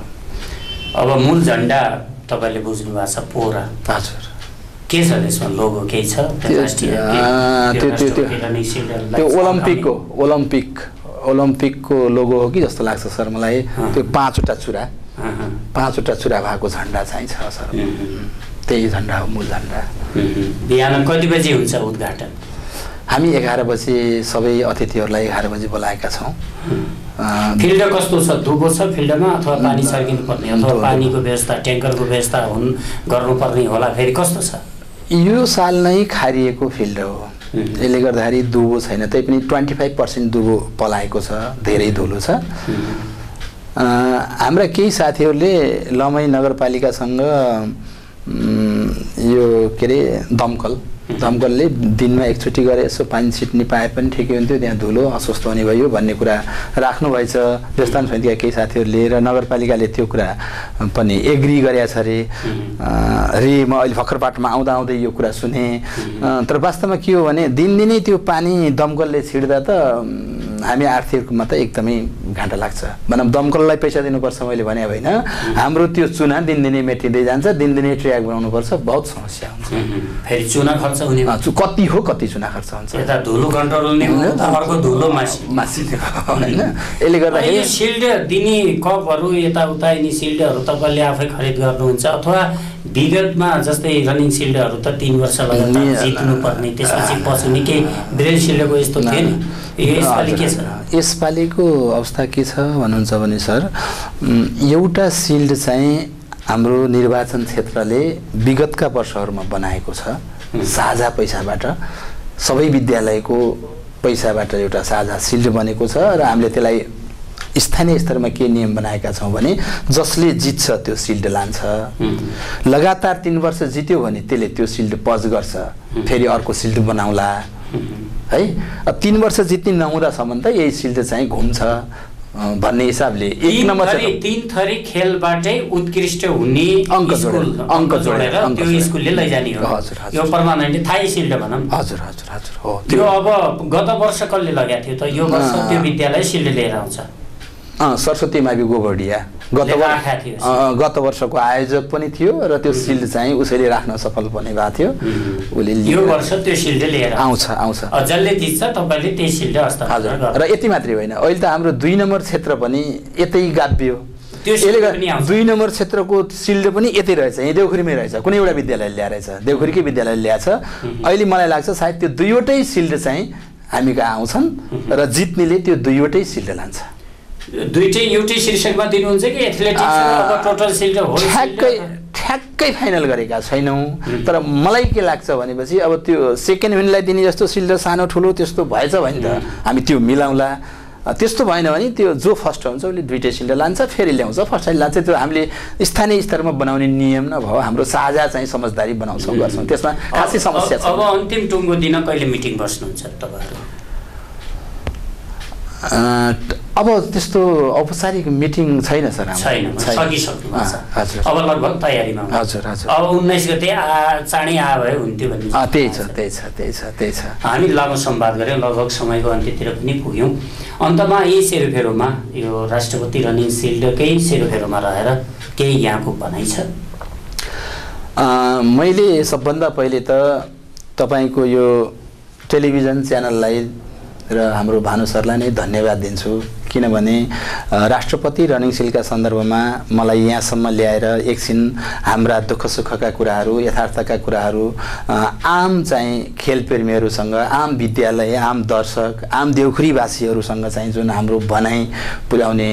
अब मूल झन्डा तपाईँले बुझ्नु भएको छ पोरा। हजुर। के छ त्यसमा? लोगो केही छ? त्यो त्यो- त्यो- ओलम्पिकको ओलम्पिक ओलम्पिकको लोगो हो कि जस्तो लाग्छ सर मलाई। त्यो पाँचवटा चुरा। पाँचवटा चुरा भएको झन्डा चाहिँ छ सर। त्यही झन्डा हो मूल झन्डा। बिहान कति बजी हुन्छ उद्घाटन? हामी एघार बजी सबै अतिथिहरूलाई एघार बजी बोलाएका छौँ। फिल्ड कस्तो छ? धुपो छ फिल्डमा अथवा पानी पर्ने अथवा। पानीको व्यवस्था ट्याङ्करको व्यवस्था हुन् गर्नुपर्ने होला फेरि कस्तो छ? यो साल नै खारिएको फिल्ड हो. यसले गर्दाखेरि दुबो छैन। तै पनि ट्वेन्टी फाइभ पर्सेन्ट दुबो पलाएको छ धेरै धुलो छ। हाम्रा केही साथीहरूले लमै नगरपालिकासँग यो के अरे दमकल दमकलले दिनमा एकचोटि गएर यसो पानी छिट्ने पाए पनि ठिकै हुन्थ्यो त्यहाँ धुलो अस्वस्थ हुने भयो भन्ने कुरा राख्नुभएछ। देवस्थान समितिका केही साथीहरूले र नगरपालिकाले त्यो कुरा पनि एग्री गरेका छ अरे। रे म अहिले भर्खर बाटोमा आउँदा आउँदै यो कुरा सुने। तर वास्तवमा के हो भने दिनदिनै त्यो पानी दमकलले छिड्दा त हामी आर्थिक रूपमा त एकदमै घाटा लाग्छ। भनौँ दमकललाई पैसा दिनुपर्छ मैले भने होइन। हाम्रो त्यो चुना दिनदिनै मेटिँदै जान्छ दिनदिनै ट्र्याक बनाउनुपर्छ बहुत समस्या हुन्छ। फेरि चुना खर्च हुने कति हो कति चुना खर्च हुन्छ। यता धुलो कन्ट्रोल अर्को धुलो मासी। मासिने होइन। यसले यो गर्दाखेरि सिल्ड दिने कपहरू यताउता यिनी सिल्डहरू तपाईँले आफै खरिद गर्नुहुन्छ अथवा विगतमा जस्तै रनिङ सिल्डहरू त तिन वर्ष लगातार जित्नुपर्ने त्यसपछि पछि निकै ब्रेल सिल्डको यस्तो थियो नि यसपालि के छ? यसपालिको अवस्था के छ भन्नुहुन्छ भने सर एउटा सिल्ड चाहिँ हाम्रो निर्वाचन क्षेत्रले विगतका वर्षहरूमा बनाएको छ साझा पैसाबाट। सबै विद्यालयको पैसाबाट एउटा साझा सिल्ड बनेको छ र हामीले त्यसलाई स्थानीय स्तरमा के नियम बनाएका छौँ भने जसले जित्छ त्यो सिल्ड लान्छ। लगातार तिन वर्ष जित्यो भने त्यसले त्यो सिल्ड पज गर्छ। फेरि अर्को सिल्ड बनाउला। है। अब तिन वर्ष जित्ने नहुँदासम्म त यही सिल्ड चाहिँ घुम्छ भन्ने हिसाबले एक नम्बर तिन थरी खेलबाटै उत्कृष्ट हुने अङ्क जोडेर, अङ्क जोडेर त्यो। स्कुलले लैजाने हो। हजुर। यो पर्मानेन्ट थाई सिल्ड भनौँ। हजुर हजुर हजुर। हो त्यो। अब गत वर्ष कसले लगाएको थियो त? यो वर्ष। त्यो विद्यालय सिल्ड लिएर आउँछ। सरस्वती मावि गोबरडिया। गत वर्ष गत वर्षको आयोजक पनि थियो र त्यो सिल्ड चाहिँ उसैले राख्न सफल पनि भएको थियो। उसले यो वर्ष त्यो सिल्ड लिएर। आउँछ आउँछ। जसले जित्छ तपाईँले त्यही सिल्ड हजुर। र यति मात्रै होइन। अहिले त हाम्रो दुई नम्बर क्षेत्र पनि यतै गाभियो यसले। दुई नम्बर क्षेत्रको सिल्ड पनि यतै रहेछ। यहीँ देउखुरीमै रहेछ। कुनै एउटा विद्यालयले ल्याएर रहेछ। देउखुरीकै विद्यालयले ल्याएछ अहिले मलाई लाग्छ सायद त्यो दुईवटै सिल्ड चाहिँ हामी कहाँ आउँछन् र जित्नेले त्यो दुईवटै सिल्ड लान्छ। दुइटै एउटै शीर्षकमा दिनुहुन्छ कि एथलेटिक्स टोटल सिल्ड हो ठ्याक्कै ठ्याक्कै फाइनल गरेका छैनौँ तर मलाई के लाग्छ भनेपछि अब त्यो सेकेन्ड विनलाई दिने जस्तो सिल्डर सानो ठुलो त्यस्तो भएछ भने त हामी त्यो मिलाउँला त्यस्तो भएन भने त्यो जो फर्स्ट हुन्छ उसले दुइटै सिल्डर लान्छ फेरि ल्याउँछ फर्स्ट लान्छ त्यो हामीले स्थानीय स्तरमा बनाउने नियम नभयो हाम्रो साझा चाहिँ समझदारी बनाउँछौँ गर्छौँ त्यसमा खासै समस्या अब अब अन्तिम टुङ्गो दिन कहिले मिटिङ बस्नुहुन्छ तपाईँहरू अब त्यस्तो औपचारिक मिटिङ छैन सर। छैन सकिसक्नु अब लगभग तयारीमा। हजुर, हजुर। अब उन्नाइस गते आ चाँडै आ भए हुन्थ्यो भन्ने त्यही छ। त्यही छ त्यही छ त्यही छ। हामी लामो संवाद गऱ्यौँ लगभग समयको अन्त्यतिर पनि पुग्यौँ। अन्तमा यही सेरोफेरोमा यो राष्ट्रपति रनिङ सिल्डकै सेरोफेरोमा रहेर केही यहाँको भनाइ छ। मैले सबभन्दा पहिले त तपाईँको यो टेलिभिजन च्यानललाई र हाम्रो भानु सरलाई नै धन्यवाद दिन्छु। किनभने राष्ट्रपति रनिङ सिलका सन्दर्भमा मलाई यहाँसम्म ल्याएर एकछिन हाम्रा दुःख सुखका कुराहरू यथार्थका कुराहरू आम चाहिँ खेलप्रेमीहरूसँग आम विद्यालय आम दर्शक आम देउखुरीवासीहरूसँग चाहिँ जुन हाम्रो भनाइ पुर्याउने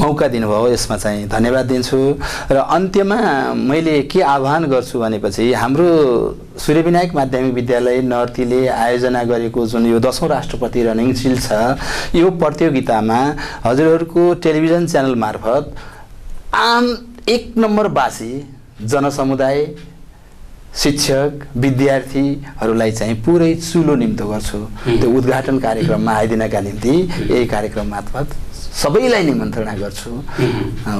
मौका दिनुभयो यसमा चाहिँ धन्यवाद दिन्छु। र अन्त्यमा मैले के आह्वान गर्छु भनेपछि हाम्रो सूर्यविनायक माध्यमिक विद्यालय नर्तीले आयोजना गरेको जुन यो दसौँ राष्ट्रपति रनिङ सिल छ यो प्रतियोगितामा हजुरहरूको टेलिभिजन च्यानल मार्फत आम एक नम्बरवासी जनसमुदाय शिक्षक विद्यार्थीहरूलाई चाहिँ पुरै चुलो निम्तो गर्छु। त्यो उद्घाटन कार्यक्रममा आइदिनका निम्ति यही कार्यक्रम मार्फत सबैलाई निमन्त्रणा गर्छु।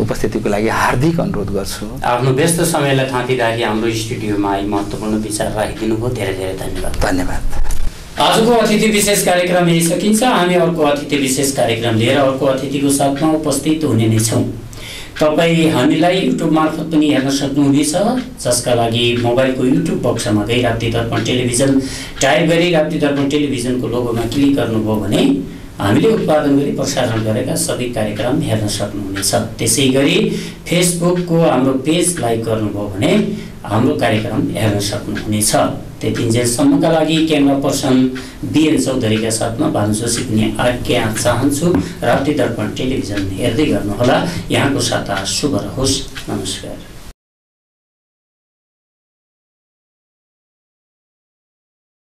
उपस्थितिको लागि हार्दिक अनुरोध गर्छु। आफ्नो व्यस्त समयलाई थाँती राखी हाम्रो स्टुडियोमा आई महत्त्वपूर्ण विचार राखिदिनु भयो धेरै धेरै धन्यवाद। धन्यवाद। आजको अतिथि विशेष कार्यक्रम यही सकिन्छ। हामी अर्को अतिथि विशेष कार्यक्रम लिएर अर्को अतिथिको साथमा उपस्थित हुने नै छौँ। तपाईँ हामीलाई युट्युब मार्फत पनि हेर्न सक्नुहुनेछ। जसका लागि मोबाइलको युट्युब बक्समा गई राप्ती दर्पण टेलिभिजन टाइप गरी राप्ती दर्पण टेलिभिजनको लोगोमा क्लिक गर्नुभयो भने हामीले उत्पादन गरी प्रसारण गरेका सबै कार्यक्रम हेर्न सक्नुहुनेछ। त्यसै गरी फेसबुकको हाम्रो पेज लाइक गर्नुभयो भने हाम्रो कार्यक्रम हेर्न सक्नुहुनेछ। त्यतिन्जेलसम्मका लागि क्यामेरा पर्सन बिएन चौधरीका साथमा भानु जोशी पनि आज्ञा चाहन्छु राप्ती दर्पण टेलिभिजन हेर्दै गर्नुहोला। यहाँको साता शुभ रहोस्। नमस्कार।